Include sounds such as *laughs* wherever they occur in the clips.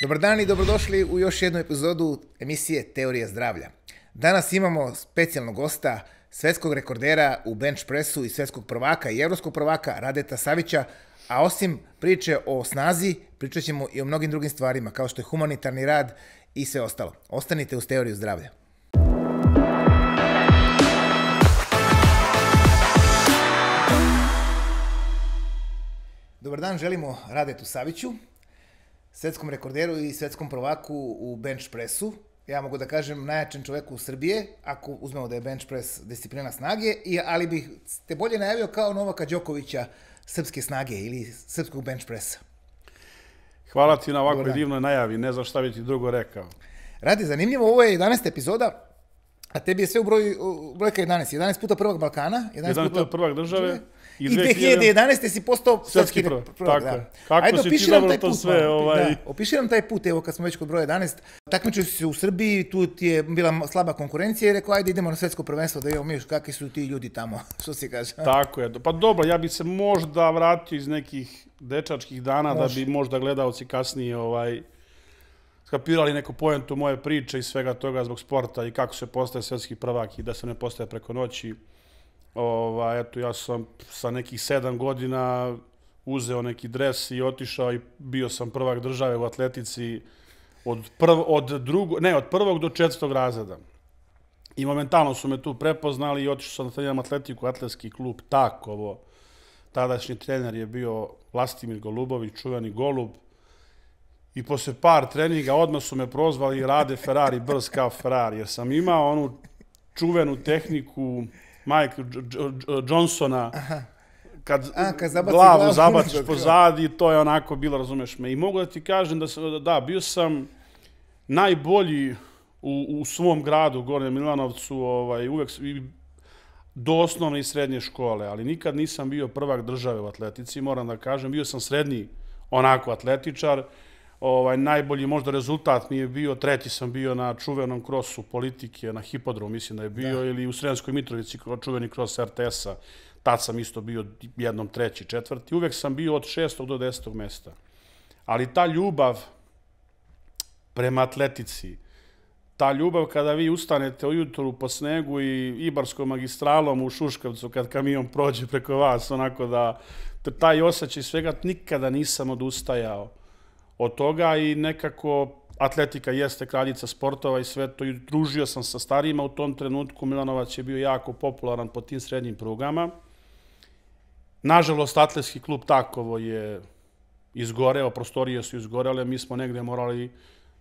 Dobar dan i dobrodošli u još jednu epizodu emisije Teorija zdravlja. Danas imamo specijalnog gosta, svetskog rekordera u bench pressu i svetskog prvaka i evropskog prvaka Radeta Savića, a osim priče o snazi, pričat ćemo i o mnogim drugim stvarima, kao što je humanitarni rad i sve ostalo. Ostanite uz Teoriju zdravlja. Dobar dan, želimo Radetu Saviću, svetskom rekorderu i svetskom prvaku u bench pressu. Ja mogu da kažem najjačem čoveku u Srbije, ako uzmemo da je bench press disciplina snage, i, ali bih te bolje najavio kao Novaka Đokovića srpske snage ili srpskog bench pressa. Hvala ti na ovakvoj divnoj najavi, ne znam šta bi ti drugo rekao. Radi, zanimljivo, ovo je 11. epizoda, a tebi je sve u broju, brojka 11. 11 puta prvog Balkana, 11, 11 puta prvog države. I, I 2011. si postao svetski prvak. Tako da. Kako Ajde, si ti dobro to sve? Ovaj... Da, opiši nam taj put, evo kad smo već kod broja 11. Takmičio si se u Srbiji, tu ti je bila slaba konkurencija i rekao, ajde idemo na svetsko prvenstvo da imamo mi kakvi su ti ljudi tamo, *laughs* što se kaže. Tako je. Pa dobro, ja bi se možda vratio iz nekih dečačkih dana Može. da bi možda gledaoci kasnije ovaj, skapirali neku pojentu moje priče i svega toga zbog sporta i kako se postaje svetski prvak i da se ne postaje preko noći. Ova, eto, ja sam sa nekih sedam godina uzeo neki dres i otišao i bio sam prvak države u atletici od, prv, od, drugo, ne, od prvog do četvrtog razreda. I momentalno su me tu prepoznali i otišao sam da treniramo atletiku, atletski klub Takovo. Tadašnji trener je bio Vlastimir Golubović, čuveni Golub. I posle par treninga odmah su me prozvali Rade Ferrari, brz kao Ferrari, jer sam imao onu čuvenu tehniku Mike Johnsona, kad, A, kad zabaci glavu, glavu zabaciš *laughs* pozadi, to je onako bilo, razumeš me. I mogu da ti kažem da, sam, da bio sam najbolji u, u svom gradu, Gornjem Milanovcu, ovaj, uvek do osnovne i srednje škole, ali nikad nisam bio prvak države u atletici, moram da kažem. Bio sam srednji onako atletičar, ovaj, najbolji možda rezultat mi je bio, treći sam bio na čuvenom krosu politike, na hipodromu mislim da je bio, da. ili u Sremskoj Mitrovici čuveni kros RTS-a, tad sam isto bio jednom treći, četvrti, uvek sam bio od šestog do desetog mesta. Ali ta ljubav prema atletici, ta ljubav kada vi ustanete ujutru po snegu i Ibarskom magistralom u Šuškavcu kad kamion prođe preko vas, onako da taj osjećaj svega nikada nisam odustajao od toga i nekako atletika jeste kraljica sportova i sve to i družio sam sa starijima u tom trenutku. Milanovac je bio jako popularan po tim srednjim prugama. Nažalost, atletski klub Takovo je izgoreo, prostorije su izgorele, mi smo negde morali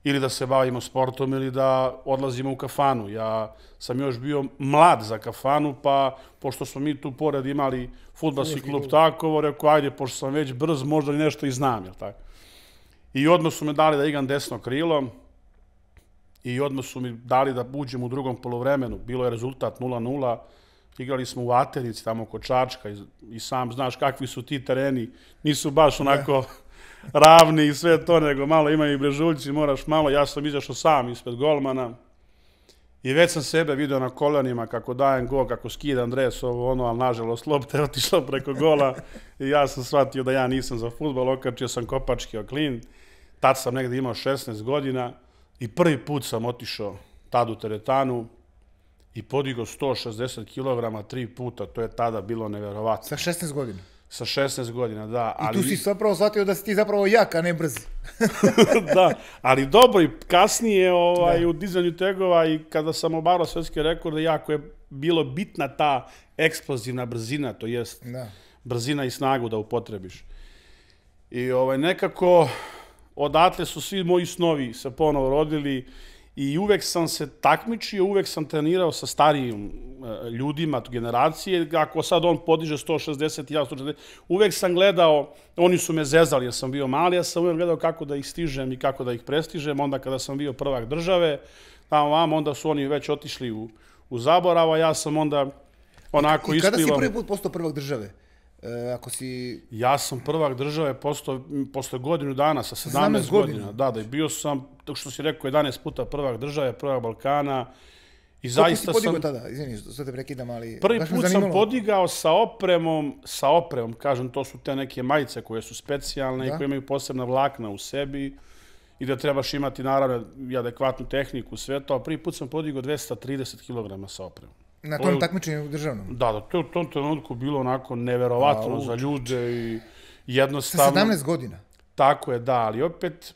ili da se bavimo sportom ili da odlazimo u kafanu. Ja sam još bio mlad za kafanu, pa pošto smo mi tu pored imali futbalski klub Takovo, rekao, ajde, pošto sam već brz, možda i nešto i znam, jel tako? I odmah su me dali da igram desno krilo i odmah su mi dali da uđem u drugom polovremenu. Bilo je rezultat 0-0. Igrali smo u Atenici, tamo kod Čačka i, i sam znaš kakvi su ti tereni. Nisu baš onako *laughs* ravni i sve to, nego malo imaju i brežuljci, moraš malo. Ja sam izašao sam ispred golmana. I već sam sebe video na kolenima kako dajem gol, kako skidam dres, ovo ono, ali nažalost lopta je otišla preko gola i ja sam shvatio da ja nisam za futbol, okačio sam kopački oklin. Tad sam negde imao 16 godina i prvi put sam otišao tad u teretanu i podigao 160 kg tri puta, to je tada bilo neverovatno. Sa 16 godina? Sa 16 godina, da. I ali... tu si zapravo shvatio da si ti zapravo jak, a ne brz. *laughs* da, ali dobro i kasnije ovaj, da. u dizanju tegova i kada sam obarao svetske rekorde, jako je bilo bitna ta eksplozivna brzina, to jest da. brzina i snagu da upotrebiš. I ovaj, nekako odatle su svi moji snovi se ponovo rodili i uvek sam se takmičio, uvek sam trenirao sa starijim e, ljudima generacije, ako sad on podiže 160, ja 160, uvek sam gledao, oni su me zezali jer sam bio mali, ja sam uvek gledao kako da ih stižem i kako da ih prestižem, onda kada sam bio prvak države, tamo vam, onda su oni već otišli u, u zaborava, ja sam onda onako isplivam. I kada si prvi put postao prvak države? E, ako si... Ja sam prvak države posto, posle godinu dana, sa 17, 17 godina. godina. Da, da, i bio sam, tako što si rekao, 11 puta prvak države, prvak Balkana. I zaista sam... Koliko si podigao tada? Izvini, što te prekidam, ali... Prvi put sam podigao sa opremom, sa opremom, kažem, to su te neke majice koje su specijalne da. i koje imaju posebna vlakna u sebi. i da trebaš imati naravno i adekvatnu tehniku, sve to, prvi put sam podigao 230 kg sa opremom. Na tom takmičenju državnom? Da, da, to je u tom trenutku bilo onako neverovatno za ljude i jednostavno... Sa 17 godina? Tako je, da, ali opet,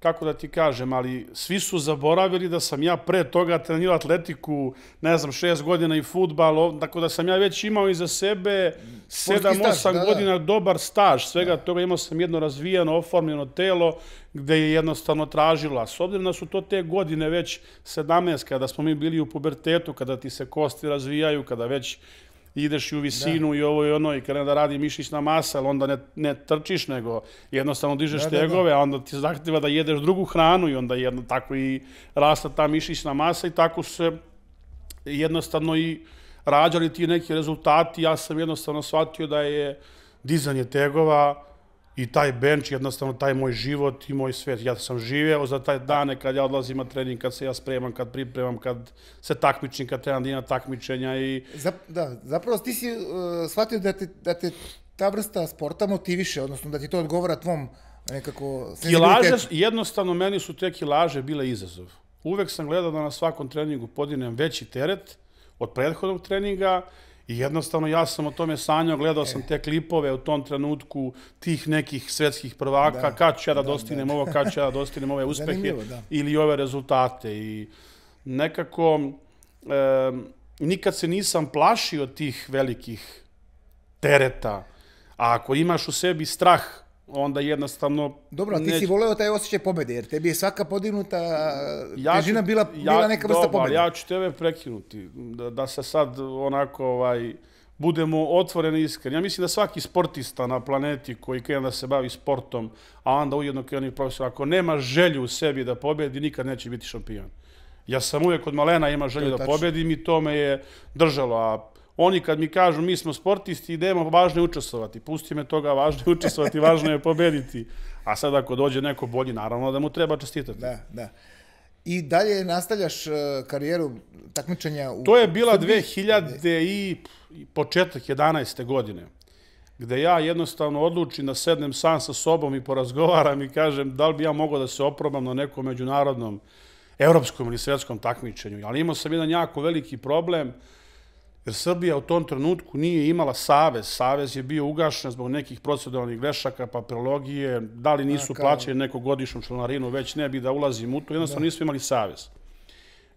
kako da ti kažem, ali svi su zaboravili da sam ja pre toga trenirao atletiku, ne znam, šest godina i futbal, tako da sam ja već imao iza sebe sedam, osam da, da. godina da. dobar staž, svega da. toga imao sam jedno razvijeno, oformljeno telo, gde je jednostavno tražila. S obzirom da su to te godine već 17, kada smo mi bili u pubertetu, kada ti se kosti razvijaju, kada već ideš i u visinu da. i ovo i ono i kada da radi mišićna masa, ali onda ne, ne trčiš, nego jednostavno dižeš da, tegove, da, da. a onda ti zahtjeva da jedeš drugu hranu i onda jedno tako i rasta ta mišićna masa i tako se jednostavno i rađali ti neki rezultati. Ja sam jednostavno shvatio da je dizanje tegova i taj bench, jednostavno taj moj život i moj svet. Ja sam živeo za taj dane kad ja odlazim na trening, kad se ja spremam, kad pripremam, kad se takmičim, kad trebam da takmičenja i... Zap, da, zapravo ti si uh, shvatio da te, da te ta vrsta sporta motiviše, odnosno da ti to odgovara tvom nekako... Kilaže, jednostavno meni su te kilaže bile izazov. Uvek sam gledao da na svakom treningu podinem veći teret od prethodnog treninga I jednostavno ja sam o tome sanjao, gledao sam te klipove u tom trenutku tih nekih svetskih prvaka, da, kad ću ja da, da dostignem da. ovo, kad ću ja da dostignem ove *laughs* uspehe da. ili ove rezultate. I nekako e, nikad se nisam plašio tih velikih tereta, a ako imaš u sebi strah onda jednostavno... Dobro, ti si voleo taj osjećaj pobede, jer tebi je svaka podignuta ja težina bila, bila neka vrsta pobede. ja ću tebe prekinuti, da, da se sad onako ovaj, budemo otvoreni i iskreni. Ja mislim da svaki sportista na planeti koji krene da se bavi sportom, a onda ujedno krene profesor, ako nema želju u sebi da pobedi, nikad neće biti šampion. Ja sam uvijek od malena ima želju da pobedim i to me je držalo, a Oni kad mi kažu mi smo sportisti, idemo, važno je učestvovati. Pusti me toga, važno je učestvovati, *laughs* važno je pobediti. A sad ako dođe neko bolji, naravno da mu treba čestitati. Da, da. I dalje nastavljaš uh, karijeru takmičenja u... To je bila 2000 i početak 11. godine gde ja jednostavno odlučim da sednem sam sa sobom i porazgovaram i kažem da li bi ja mogao da se oprobam na nekom međunarodnom evropskom ili svetskom takmičenju. Ali imao sam jedan jako veliki problem, jer Srbija u tom trenutku nije imala savez. Savez je bio ugašen zbog nekih proceduralnih grešaka, papirologije, da li nisu plaćali neku godišnju članarinu, već ne bi da ulazim u to, jednostavno da. nismo imali savez.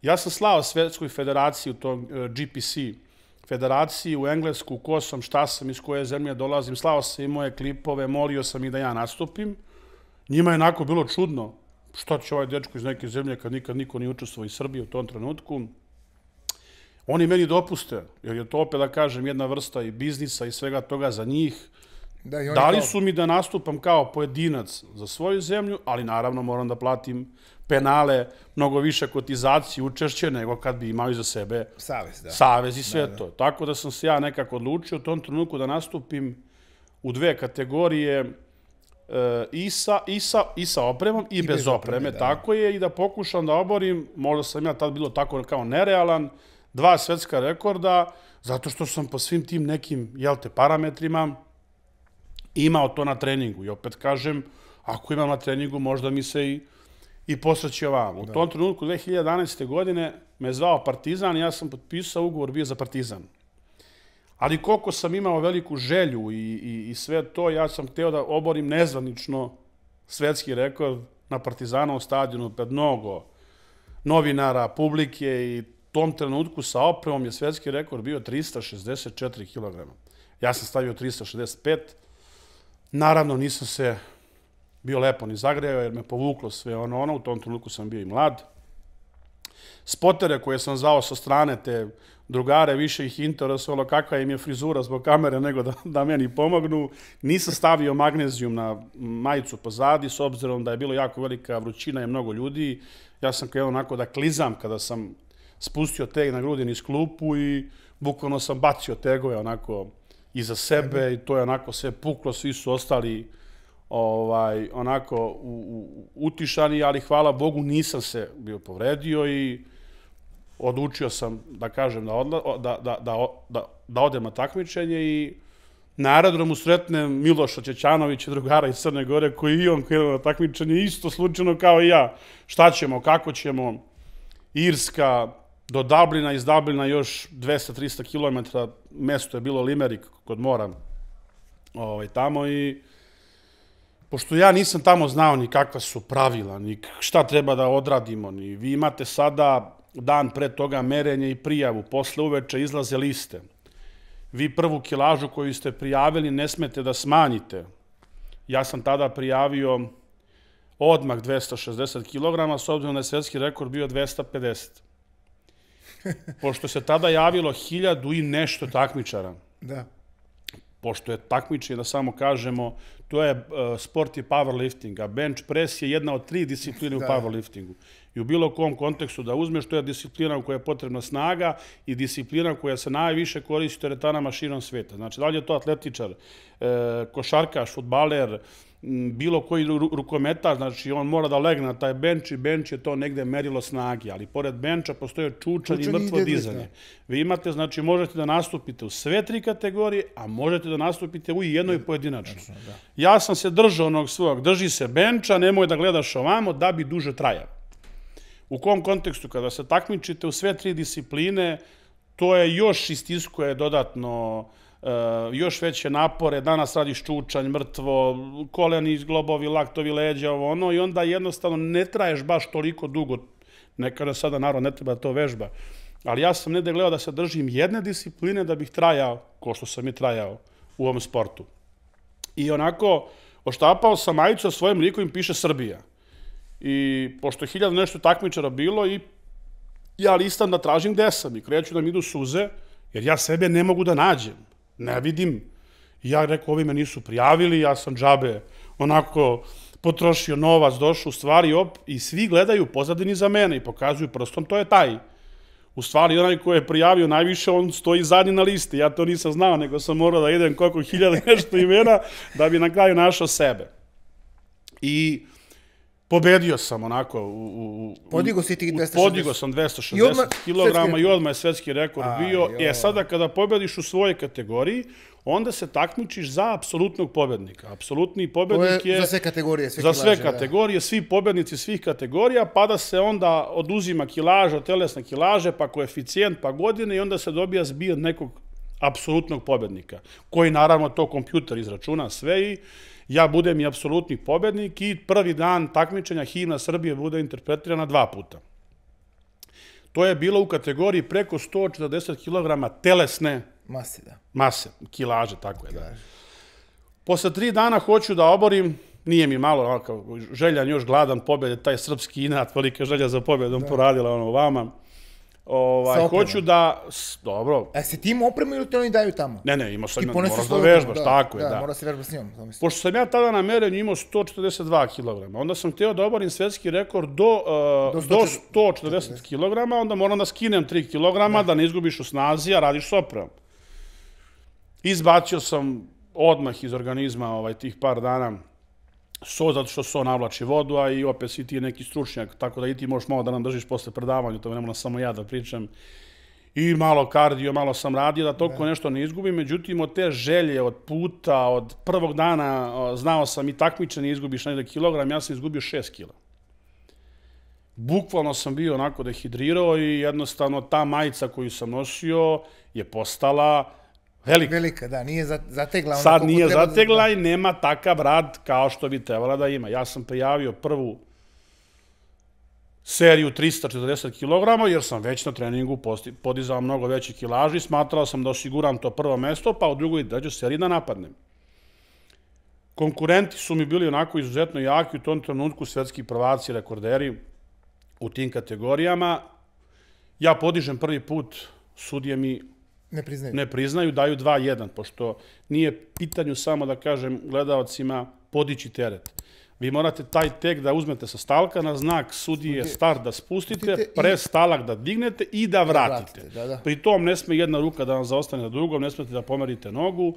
Ja sam slao Svetskoj federaciji u tom e, GPC federaciji u Englesku, ko sam, šta sam, iz koje zemlje dolazim, slao sam i moje klipove, molio sam i da ja nastupim. Njima je onako bilo čudno, što će ovaj dečko iz neke zemlje kad nikad niko nije učestvovao iz Srbije u tom trenutku. Oni meni dopuste, jer je to opet da kažem jedna vrsta i biznisa i svega toga za njih. Da, i Dali kao... su mi da nastupam kao pojedinac za svoju zemlju, ali naravno moram da platim penale, mnogo više kotizaciju, učešće, nego kad bi imao za sebe savez, da. savez i sve da, da. to. Tako da sam se ja nekako odlučio u tom trenutku da nastupim u dve kategorije e, i, sa, i, sa, i sa opremom i, I bez, bez opreme, opreme da. tako je, i da pokušam da oborim, možda sam ja tad bilo tako kao nerealan, dva svetska rekorda, zato što sam po svim tim nekim, jel te, parametrima imao to na treningu. I opet kažem, ako imam na treningu, možda mi se i, i posreći ovam. U da. tom trenutku, 2011. godine, me zvao Partizan i ja sam potpisao ugovor bio za Partizan. Ali koliko sam imao veliku želju i, i, i sve to, ja sam hteo da oborim nezvanično svetski rekord na Partizanovom stadionu pred mnogo novinara, publike i tom trenutku sa opremom je svetski rekord bio 364 kg. Ja sam stavio 365. Naravno, nisam se bio lepo ni zagreo, jer me povuklo sve ono, ono. U tom trenutku sam bio i mlad. Spotere koje sam zvao sa strane, te drugare, više ih interesovalo kakva im je frizura zbog kamere, nego da, da meni pomognu. Nisam stavio magnezijum na majicu pozadi, s obzirom da je bilo jako velika vrućina i mnogo ljudi. Ja sam krenuo onako da klizam kada sam spustio teg na grudi niz klupu i bukvalno sam bacio tegove onako iza sebe i to je onako sve puklo, svi su ostali ovaj onako u, u, utišani, ali hvala Bogu nisam se bio povredio i odlučio sam da kažem da, odla, da, da, da, da, da odem na takmičenje i na aerodromu sretnem Miloša Ćećanovića, drugara iz Crne Gore, koji i on krenuo na takmičenje isto slučajno kao i ja. Šta ćemo, kako ćemo, Irska, do Dublina, iz Dublina još 200-300 km, mesto je bilo Limerick kod mora, ovaj, tamo i pošto ja nisam tamo znao ni kakva su pravila, ni šta treba da odradimo, ni vi imate sada dan pre toga merenje i prijavu, posle uveče izlaze liste. Vi prvu kilažu koju ste prijavili ne smete da smanjite. Ja sam tada prijavio odmah 260 kg, s obzirom da je svetski rekord bio 250. *laughs* Pošto se tada javilo hiljadu i nešto takmičara. Da. Pošto je takmičenje, da samo kažemo, to je, uh, sport je powerlifting, a bench press je jedna od tri discipline *laughs* da. u powerliftingu. I u bilo kom kontekstu da uzmeš, to je disciplina u kojoj je potrebna snaga i disciplina koja se najviše koristi teretanama širom sveta. Znači, da li je to atletičar, e, košarkaš, futbaler, bilo koji rukometaš, znači on mora da legne na taj bench i bench je to negde merilo snage, ali pored benča postoje čučan, čučan i mrtvo i dizanje. Vi imate, znači možete da nastupite u sve tri kategorije, a možete da nastupite u jednoj pojedinačno. Da. Ja sam se držao onog svog, drži se benča, nemoj da gledaš ovamo da bi duže trajao. U kom kontekstu, kada se takmičite u sve tri discipline, to je još istiskuje dodatno Uh, još veće napore, danas radiš čučanj, mrtvo, koleni, globovi, laktovi, leđa, ovo ono, i onda jednostavno ne traješ baš toliko dugo. Nekada sada, narod, ne treba to vežba. Ali ja sam negde gledao da se držim jedne discipline da bih trajao, ko što sam i trajao u ovom sportu. I onako, oštapao sam majicu sa svojim likom piše Srbija. I pošto je hiljada nešto takmičara bilo i ja listam da tražim gde sam i kreću da mi idu suze, jer ja sebe ne mogu da nađem ne vidim. Ja rekao, ovi me nisu prijavili, ja sam džabe onako potrošio novac, došao u stvari op, i svi gledaju pozadini za mene i pokazuju prstom, to je taj. U stvari, onaj ko je prijavio najviše, on stoji zadnji na listi. Ja to nisam znao, nego sam morao da idem koliko hiljada nešto imena da bi na kraju našao sebe. I Pobedio sam onako u... u podigo si ti 260? Podigo sam 260 I odmah, kg i odmah je svetski rekord A, bio. Jo. E, sada kada pobediš u svojoj kategoriji, onda se takmičiš za apsolutnog pobednika. Apsolutni pobednik je... je... Za sve kategorije, sve Za sve da. kategorije, da. svi pobednici svih kategorija, pa da se onda oduzima kilaža, telesne kilaže, pa koeficijent, pa godine i onda se dobija zbir nekog apsolutnog pobednika, koji naravno to kompjuter izračuna sve i ja budem i apsolutni pobednik i prvi dan takmičenja himna Srbije bude interpretirana dva puta. To je bilo u kategoriji preko 140 kg telesne mase, da. Mase, kilaže, tako je, da. Posle tri dana hoću da oborim, nije mi malo, kao željan još gladan pobede, taj srpski inat, velika želja za pobedom da. poradila ono vama. Ovaj, hoću da... Dobro. A se ti ima opremu ili te oni daju tamo? Ne, ne, imao sam, moraš da vežbaš, da, tako je, da. Da, mora se vežba s njom. Pošto sam ja tada na merenju imao 142 kg, onda sam htio da obarim svetski rekord do, uh, do, 140, do 140 kg, onda moram da skinem 3 kg, da. da ne izgubiš u snazi, a radiš s opremom. Izbacio sam odmah iz organizma ovaj, tih par dana so zato što so navlači vodu, a i opet si ti neki stručnjak, tako da i ti možeš malo da nam držiš posle predavanja, to ne moram samo ja da pričam. I malo kardio, malo sam radio da toliko da. nešto ne izgubim, međutim od te želje, od puta, od prvog dana, znao sam i takmičan, izgubiš negde kilogram, ja sam izgubio 6 kila. Bukvalno sam bio onako dehidrirao i jednostavno ta majica koju sam nosio je postala Velika. Velika, da, nije zategla. Sad nije da- zategla da... i nema takav rad kao što bi trebala da ima. Ja sam prijavio prvu seriju 340 kg, jer sam već na treningu podizao mnogo veće kilaži, smatrao sam da osiguram to prvo mesto, pa u drugoj dađu seriji da napadnem. Konkurenti su mi bili onako izuzetno jaki u tom trenutku, svetski prvaci, rekorderi u tim kategorijama. Ja podižem prvi put, sudije mi Ne priznaju. Ne priznaju, daju 2-1, pošto nije pitanju samo da kažem gledalcima podići teret. Vi morate taj tek da uzmete sa stalka na znak sudije start da spustite, pre stalak da dignete i da, da vratite. Da, da. Pri tom ne sme jedna ruka da vam zaostane na drugom, ne smete da pomerite nogu.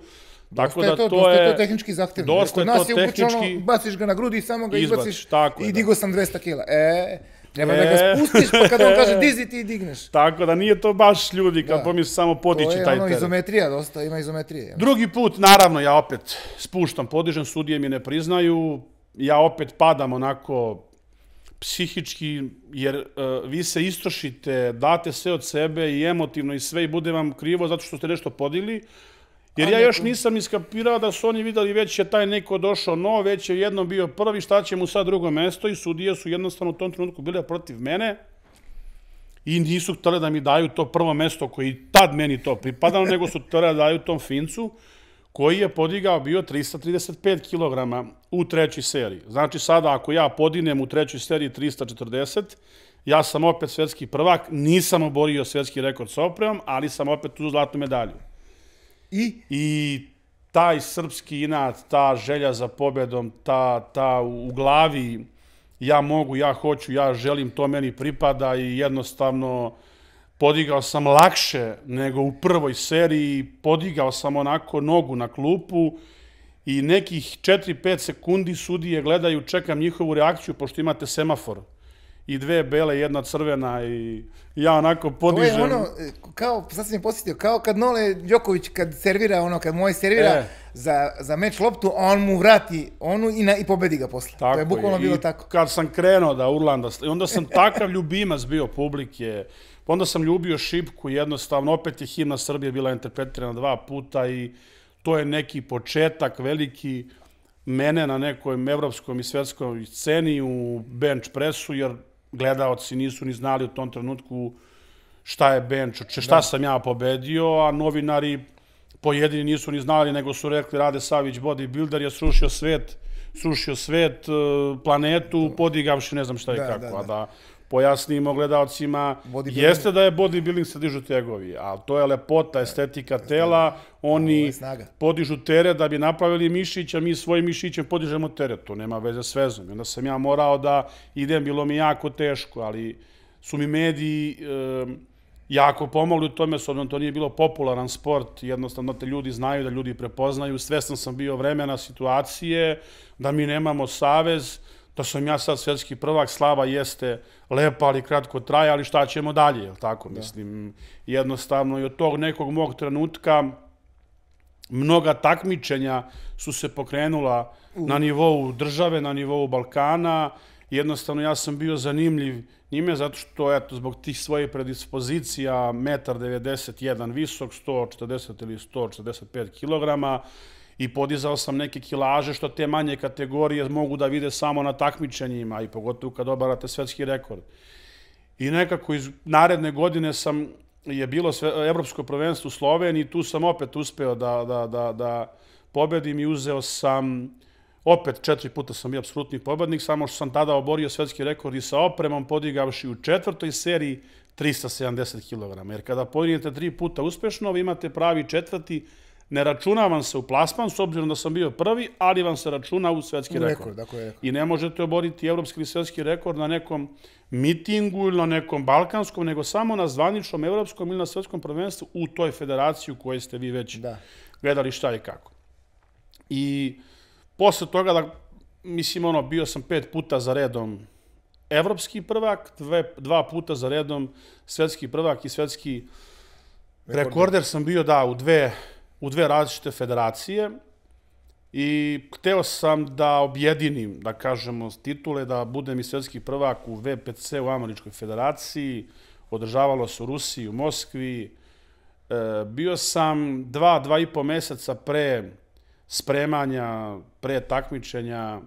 Tako da to, to je to tehnički zahtevno. Dosta je to nas je tehnički... baciš ga na grudi i samo ga Izbaciš, izbaciš tako i je, digo sam 200 kila. E, treba da ga E. spustiš pa kad on kaže *laughs* dizi ti digneš. Tako da nije to baš ljudi kad Da. pomisli samo To podići je taj ono teret. izometrija, dosta ima izometrije. Drugi put, naravno, ja opet spuštam, podižem, sudije mi ne priznaju, ja opet padam onako psihički, jer uh, vi se istrošite, date sve od sebe i emotivno i sve i bude vam krivo zato što ste nešto podigli. Jer ja još nisam iskapirao da su oni videli već je taj neko došao no, već je jednom bio prvi, šta će mu sad drugo mesto i sudije su jednostavno u tom trenutku bile protiv mene i nisu htjeli da mi daju to prvo mesto koji tad meni to pripadalo, nego su htjeli da daju tom Fincu koji je podigao bio 335 kg u trećoj seriji. Znači sada ako ja podinem u trećoj seriji 340, ja sam opet svetski prvak, nisam oborio svetski rekord sa opremom, ali sam opet tu zlatnu medalju. I? I taj srpski inat, ta želja za pobedom, ta, ta u glavi, ja mogu, ja hoću, ja želim, to meni pripada i jednostavno podigao sam lakše nego u prvoj seriji, podigao sam onako nogu na klupu i nekih 4-5 sekundi sudije gledaju, čekam njihovu reakciju, pošto imate semafor i dve bele, jedna crvena i ja onako to podižem. je ono, kao, sad sam mi posjetio, kao kad Nole Đoković kad servira, ono, kad moj servira E. za, za meč loptu, a on mu vrati onu i, na, i pobedi ga posle. to je bukvalno bilo I tako. Kad sam krenuo da urlam, da, onda sam takav ljubimac bio publike, onda sam ljubio Šipku, jednostavno, opet je himna Srbije bila interpretirana dva puta i to je neki početak veliki mene na nekoj evropskom i svetskom sceni u bench presu, jer gledaoci nisu ni znali u tom trenutku šta je bench, šta sam ja pobedio, a novinari pojedini nisu ni znali, nego su rekli Rade Savić bodybuilder je srušio svet, srušio svet, e, planetu, podigavši ne znam šta i Da, kako. da, A da. Pojasnimo gledalcima, jeste da je bodybuilding se dižu tegovi, a to je lepota, estetika tela, oni podižu teret da bi napravili mišić, a mi svojim mišićem podižemo teret. To nema veze s vezom. I onda sam ja morao da idem, bilo mi jako teško, ali su mi mediji e, jako pomogli u tome, s obzirom da to nije bilo popularan sport, jednostavno te ljudi znaju, da ljudi prepoznaju. Svestan sam bio vremena, situacije, da mi nemamo savez, da sam ja sad svetski prvak, slava jeste lepa, ali kratko traje, ali šta ćemo dalje, jel tako? Mislim, jednostavno i od tog nekog mog trenutka mnoga takmičenja su se pokrenula na nivou države, na nivou Balkana. Jednostavno ja sam bio zanimljiv njime zato što eto zbog tih svojih predispozicija 1,91 visok, 140 ili 145 kg i podizao sam neke kilaže što te manje kategorije mogu da vide samo na takmičenjima i pogotovo kad obarate svetski rekord. I nekako iz naredne godine sam je bilo sve, evropsko prvenstvo u Sloveniji, tu sam opet uspeo da, da, da, da pobedim i uzeo sam opet četiri puta sam bio apsolutni pobednik, samo što sam tada oborio svetski rekord i sa opremom podigavši u četvrtoj seriji 370 kg. Jer kada podignete tri puta uspešno, vi imate pravi četvrti, ne računa vam se u plasman, s obzirom da sam bio prvi, ali vam se računa u svetski rekord. rekord, tako je. I ne možete oboriti evropski ili svetski rekord na nekom mitingu ili na nekom balkanskom, nego samo na zvaničnom evropskom ili na svetskom prvenstvu u toj federaciji u kojoj ste vi već Da. gledali šta i kako. I posle toga, da, mislim, ono, bio sam pet puta za redom evropski prvak, dve, dva puta za redom svetski prvak i svetski rekorder sam bio, da, u dve, u dve različite federacije i hteo sam da objedinim, da kažemo, titule, da budem i svetski prvak u VPC u Američkoj federaciji, održavalo se u Rusiji, u Moskvi. E, bio sam dva, dva i po meseca pre spremanja, pre takmičenja,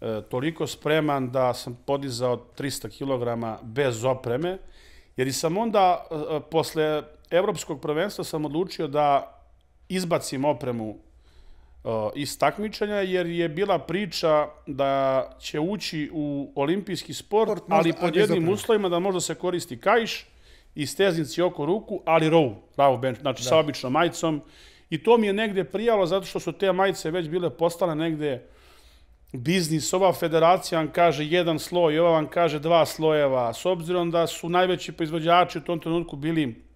e, toliko spreman da sam podizao 300 kg bez opreme, jer sam onda, e, posle evropskog prvenstva sam odlučio da izbacim opremu uh, iz takmičenja, jer je bila priča da će ući u olimpijski sport, Sport možda, ali pod jednim uslovima da možda se koristi kaiš i steznici oko ruku, ali row, row bench, znači sa običnom majicom. I to mi je negde prijalo zato što su te majice već bile postale negde biznis, ova federacija vam kaže jedan sloj, ova vam kaže dva slojeva, s obzirom da su najveći proizvođači u tom trenutku bili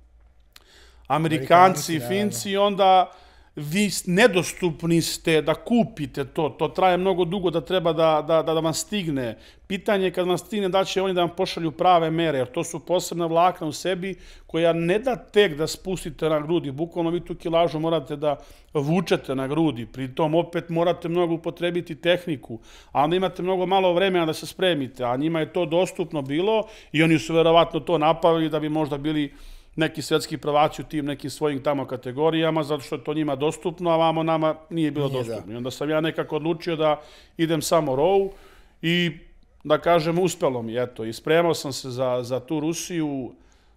Amerikanci, Amerikanci, Finci, onda vi nedostupni ste da kupite to, to traje mnogo dugo da treba da, da, da, da vam stigne. Pitanje je kad vam stigne da će oni da vam pošalju prave mere, jer to su posebna vlakna u sebi koja ne da tek da spustite na grudi, bukvalno vi tu kilažu morate da vučete na grudi, pritom opet morate mnogo upotrebiti tehniku, a onda imate mnogo malo vremena da se spremite, a njima je to dostupno bilo i oni su verovatno to napravili da bi možda bili neki svetski prvaci u tim nekim svojim tamo kategorijama, zato što je to njima dostupno, a vamo nama nije bilo nije, dostupno. Da. I onda sam ja nekako odlučio da idem samo row i da kažem, uspelo mi, eto, i spremao sam se za, za tu Rusiju,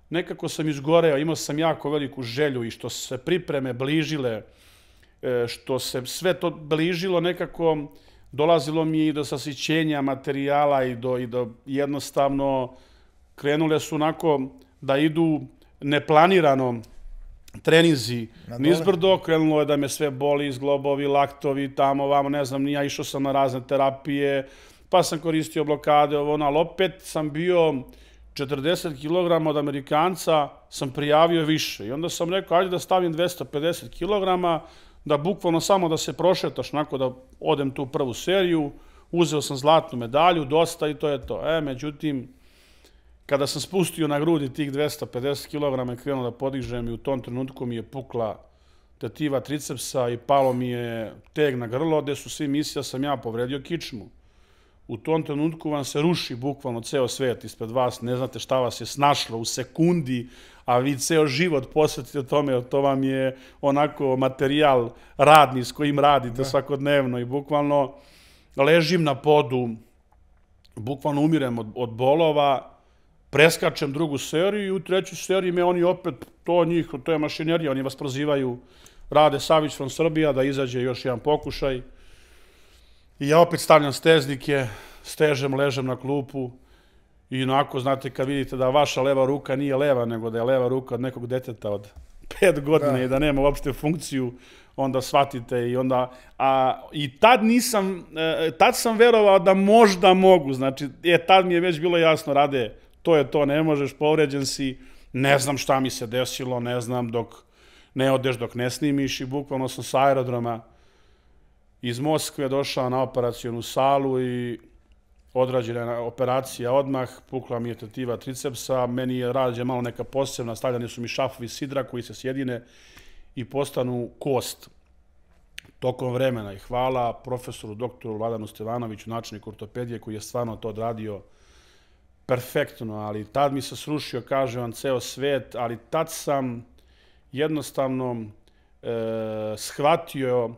nekako sam izgoreo, imao sam jako veliku želju i što se pripreme bližile, e, što se sve to bližilo nekako, dolazilo mi i do sasićenja materijala i do, i do jednostavno krenule su onako da idu neplanirano treninzi nizbrdo, krenulo je da me sve boli, zglobovi, laktovi, tamo, vamo, ne znam, ja išao sam na razne terapije, pa sam koristio blokade, ovo, ono, ali opet sam bio 40 kg od Amerikanca, sam prijavio više. I onda sam rekao, ajde da stavim 250 kg, da bukvalno samo da se prošetaš, onako da odem tu prvu seriju, uzeo sam zlatnu medalju, dosta i to je to. E, međutim, Kada sam spustio na grudi tih 250 kg i krenuo da podižem i u tom trenutku mi je pukla tetiva tricepsa i palo mi je teg na grlo, gde su svi mislili da sam ja povredio kičmu. U tom trenutku vam se ruši bukvalno ceo svet ispred vas, ne znate šta vas je snašlo u sekundi, a vi ceo život posvetite tome, to vam je onako materijal radni s kojim radite da. svakodnevno i bukvalno ležim na podu, bukvalno umirem od, od bolova, preskačem drugu seriju i u trećoj seriji me oni opet, to njih, to je mašinerija, oni vas prozivaju Rade Savić from Srbija da izađe još jedan pokušaj. I ja opet stavljam steznike, stežem, ležem na klupu i onako, znate, kad vidite da vaša leva ruka nije leva, nego da je leva ruka od nekog deteta od *laughs* pet godina da. i da nema uopšte funkciju, onda shvatite i onda, a, i tad nisam, e, tad sam verovao da možda mogu, znači, je, tad mi je već bilo jasno, rade, to je to, ne možeš, povređen si, ne znam šta mi se desilo, ne znam dok ne odeš, dok ne snimiš i bukvalno sam sa aerodroma iz Moskve došao na operacijonu salu i odrađena operacija odmah, pukla mi je tetiva tricepsa, meni je rađe malo neka posebna, stavljani su mi šafovi sidra koji se sjedine i postanu kost tokom vremena. I hvala profesoru doktoru Vladanu Stevanoviću, načelnik ortopedije koji je stvarno to odradio perfektno, ali tad mi se srušio, kaže vam, ceo svet, ali tad sam jednostavno e, shvatio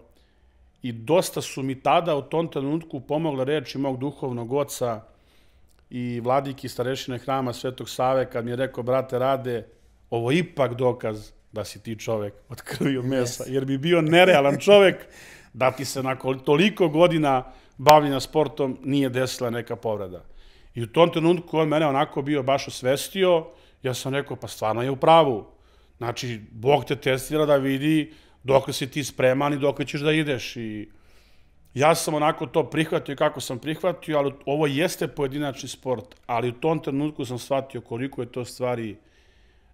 i dosta su mi tada u tom trenutku pomogle reči mog duhovnog oca i vladiki starešine hrama Svetog Save kad mi je rekao, brate, rade, ovo ipak dokaz da si ti čovek od krvi od mesa, jer bi bio nerealan čovek da ti se nakon toliko godina bavljenja sportom nije desila neka povreda. I u tom trenutku on mene onako bio baš osvestio, ja sam rekao, pa stvarno je u pravu. Znači, Bog te testira da vidi dok si ti spreman i dok ćeš da ideš. I ja sam onako to prihvatio kako sam prihvatio, ali ovo jeste pojedinačni sport, ali u tom trenutku sam shvatio koliko je to stvari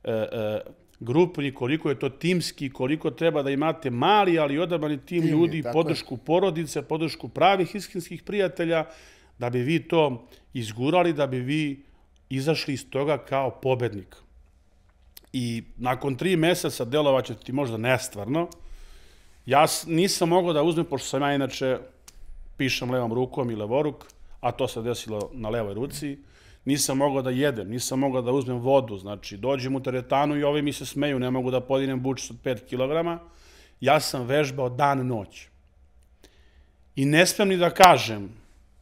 e, e, grupni, koliko je to timski, koliko treba da imate mali, ali odabrani tim, tim ljudi, podršku porodice, podršku pravih istinskih prijatelja, da bi vi to izgurali, da bi vi izašli iz toga kao pobednik. I nakon tri meseca delovaće ti možda nestvarno. Ja nisam mogao da uzmem, pošto sam ja inače pišem levom rukom i levoruk, a to se desilo na levoj ruci, nisam mogao da jedem, nisam mogao da uzmem vodu, znači dođem u teretanu i ovi mi se smeju, ne mogu da podinem bučić od 5 kg, ja sam vežbao dan noć. I ne smem ni da kažem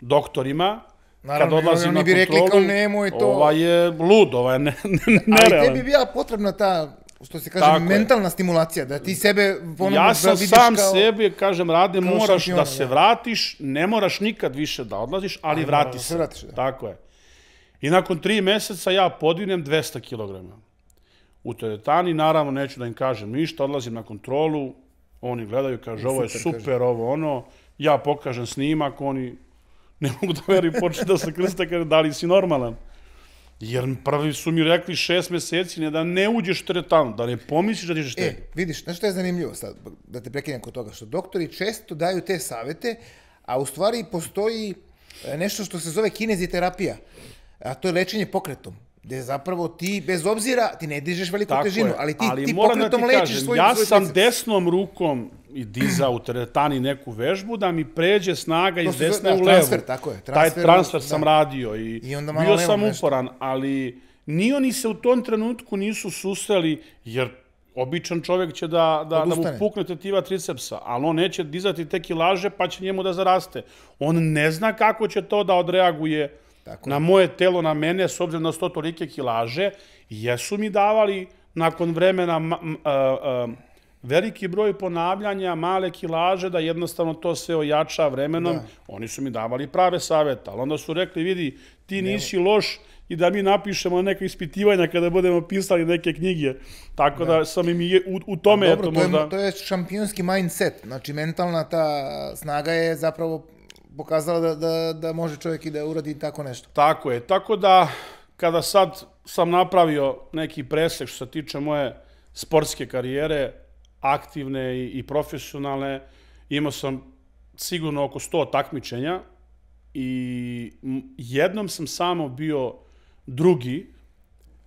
doktorima, Naravno, kad odlazim oni bi rekli kao nemoj to. Ova je lud, ova je ne, *laughs* ne, nerealan. Ali tebi bila potrebna ta što se kaže, Tako mentalna je. stimulacija, da ti sebe ponovno ja sam vidiš sam kao, sebi, kažem, rade, moraš da se vratiš, ne moraš nikad više da odlaziš, ali Aj, vrati da se. Vratiš, da. Tako je. I nakon tri meseca ja podvinem 200 kg. U teretani, naravno, neću da im kažem ništa, odlazim na kontrolu, oni gledaju, kaže, ovo je super, super ovo ono, ja pokažem snimak, oni ne mogu da veruju, počne da se krste, kaže, da li si normalan? Jer prvi su mi rekli šest meseci ne da ne uđeš teretanu, da ne pomisliš da ćeš E, štediti. vidiš, znaš što je zanimljivo sad, da te prekinem kod toga, što doktori često daju te savete, a u stvari postoji e, nešto što se zove kineziterapija, a to je lečenje pokretom, gde zapravo ti, bez obzira, ti ne dižeš veliku Tako težinu, je. ali ti, ali ti da pokretom ti lečiš kažem, svoj, ja svoj sam desnom rukom i dizao u teretani neku vežbu da mi pređe snaga iz desne da, u levu. transfer, tako je, transfer, Taj transfer da. sam radio i, I onda bio sam nešto. uporan, ali ni oni se u tom trenutku nisu susreli, jer običan čovjek će da, da, da mu pukne tetiva tricepsa, ali on neće dizati te kilaže pa će njemu da zaraste. On ne zna kako će to da odreaguje Tako na moje telo, na mene, s obzirom na sto tolike kilaže, jesu mi davali nakon vremena a, a, veliki broj ponavljanja, male kilaže, da jednostavno to sve ojača vremenom. Da. Oni su mi davali prave savete, ali onda su rekli, vidi, ti nisi loš i da mi napišemo neka ispitivanja kada budemo pisali neke knjige. Tako da, sam im je, u, u tome, Dobro, eto, to je, možda... to je šampionski mindset, znači mentalna ta snaga je zapravo pokazala da, da, da može čovjek i da uradi tako nešto. Tako je. Tako da, kada sad sam napravio neki presek što se tiče moje sportske karijere, aktivne i, i profesionalne, imao sam sigurno oko 100 takmičenja i jednom sam samo bio drugi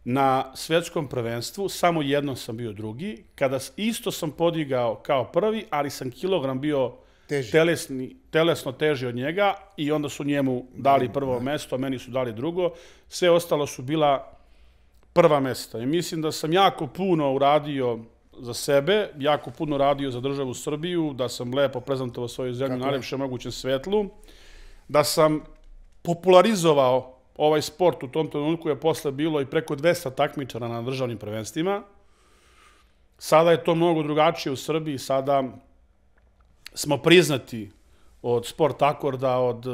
na svetskom prvenstvu, samo jednom sam bio drugi, kada isto sam podigao kao prvi, ali sam kilogram bio Teži. telesni, telesno teži od njega i onda su njemu dali prvo mesto, a meni su dali drugo. Sve ostalo su bila prva mesta. I mislim da sam jako puno uradio za sebe, jako puno radio za državu Srbiju, da sam lepo prezentovao svoju zemlju na najlepšem mogućem svetlu, da sam popularizovao ovaj sport u tom trenutku je posle bilo i preko 200 takmičara na državnim prvenstvima. Sada je to mnogo drugačije u Srbiji, sada smo priznati od Sport Akorda, od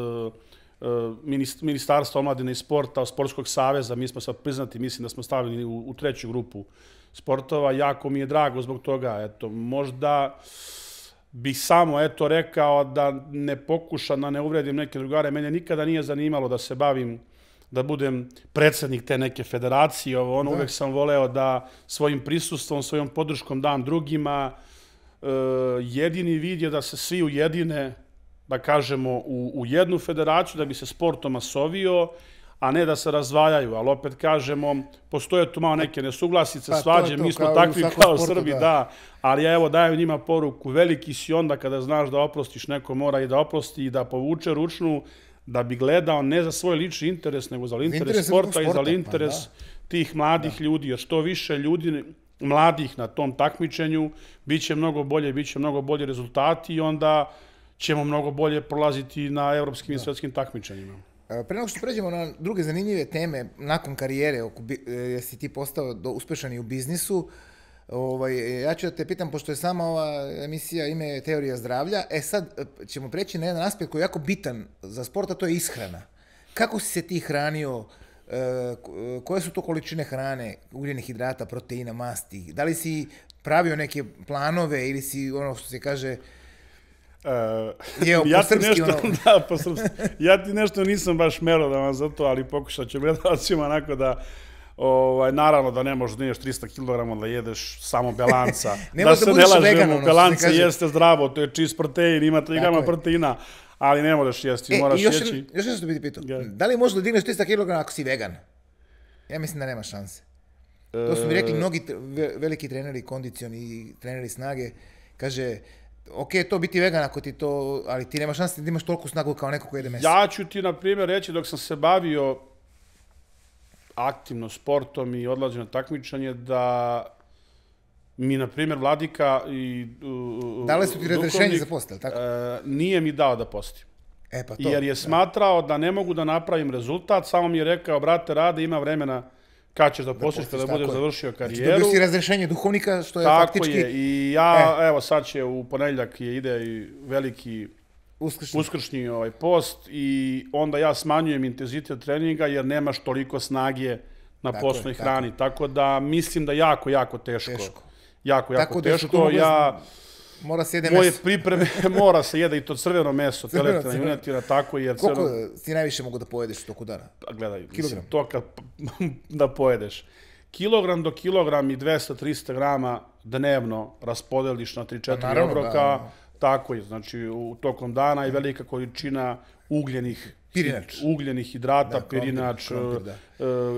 Ministarstva omladine i sporta, Sportskog saveza, mi smo sad priznati, mislim da smo stavljeni u, u treću grupu sportova. Jako mi je drago zbog toga. Eto, možda bih samo eto rekao da ne pokušam da ne uvredim neke drugare. Mene nikada nije zanimalo da se bavim da budem predsednik te neke federacije. Ovo, ono, uvek sam voleo da svojim prisustvom, svojom podrškom dam drugima. E, jedini vid je da se svi ujedine, da kažemo, u, u jednu federaciju, da bi se sportom masovio, a ne da se razdvajaju. Ali opet kažemo, postoje tu malo neke nesuglasice, Pa, to svađe, to, mi smo kao takvi kao sportu, Srbi, da. da. Ali ja evo dajem njima poruku, veliki si onda kada znaš da oprostiš, neko mora i da oprosti i da povuče ručnu, da bi gledao ne za svoj lični interes, nego za interes, interes sporta, sporta, i za pa interes da. tih mladih ljudi, jer što više ljudi mladih na tom takmičenju, bit će mnogo bolje, bit će mnogo bolje rezultati i onda ćemo mnogo bolje prolaziti na evropskim i svetskim takmičenjima. E, Pre nego što pređemo na druge zanimljive teme, nakon karijere, oko, e, jesi ti postao do, uspešan i u biznisu, ovaj, ja ću da te pitam, pošto je sama ova emisija ime Teorija zdravlja, e sad e, ćemo preći na jedan aspekt koji je jako bitan za sport, a to je ishrana. Kako si se ti hranio, ko- koje su to količine hrane, ugljenih hidrata, proteina, masti? Da li si pravio neke planove ili si ono što se kaže, Uh, Jeo po *laughs* ja ti nešto, ono. *laughs* da, po srpski. Ja ti nešto nisam baš mero da vam za to, ali pokušat ću gledalcima onako da Ovaj, naravno da ne možeš da ideš 300 kg da jedeš samo belanca. *laughs* Ne da možeš da se ne budeš lažemo, kaže. jeste zdravo, to je čist protein, ima 3 Tako grama proteina, ali ne možeš jesti, E, moraš i još, jeći. još nešto bi ti pitao. Ja. Da li možeš da digneš 300 kg ako si vegan? Ja mislim da nema šanse. To su mi E, rekli mnogi tre- ve- veliki treneri, kondicioni i treneri snage. Kaže, ok, to biti vegan ako ti to, ali ti nema šanse da imaš toliko snagu kao neko ko jede meso. Ja ću ti, na primjer, reći dok sam se bavio aktivno sportom i odlazio na takmičanje, da mi, na primjer, vladika i uh, Dali su ti razrešenje za post, jel tako? e, nije mi dao da postim. E pa to. Jer je smatrao da ne mogu da napravim rezultat, samo mi je rekao, brate, rade, ima vremena kad ćeš da postiš kada postiš, budeš tako je. završio Znači, karijeru. dobio si razrešenje duhovnika, što je Tako faktički je, i ja, E. evo sad će u ponedeljak je ide i veliki uskršen. uskršnji ovaj post i onda ja smanjujem intenzitet treninga jer nemaš toliko snage na Tako je, posnoj tako. hrani. Tako da mislim da jako, jako teško. Teško. Jako, jako Tako da teško. mogle- Ja Mora se jede moje meso. pripreme, *laughs* mora se jede i to crveno meso, teletina, junetina, tako jer Koliko crveno, ti najviše mogu da pojedeš u toku dana? Pa gledaj, Kilogram. to kad *laughs* da pojedeš. Kilogram do kilogram i 200-300 grama dnevno raspodeliš na 3-4 Pa obroka, da, tako je, znači u tokom dana i velika količina ugljenih Pirinač. ugljenih hidrata, Da, krompir, pirinač, krompir, da. e,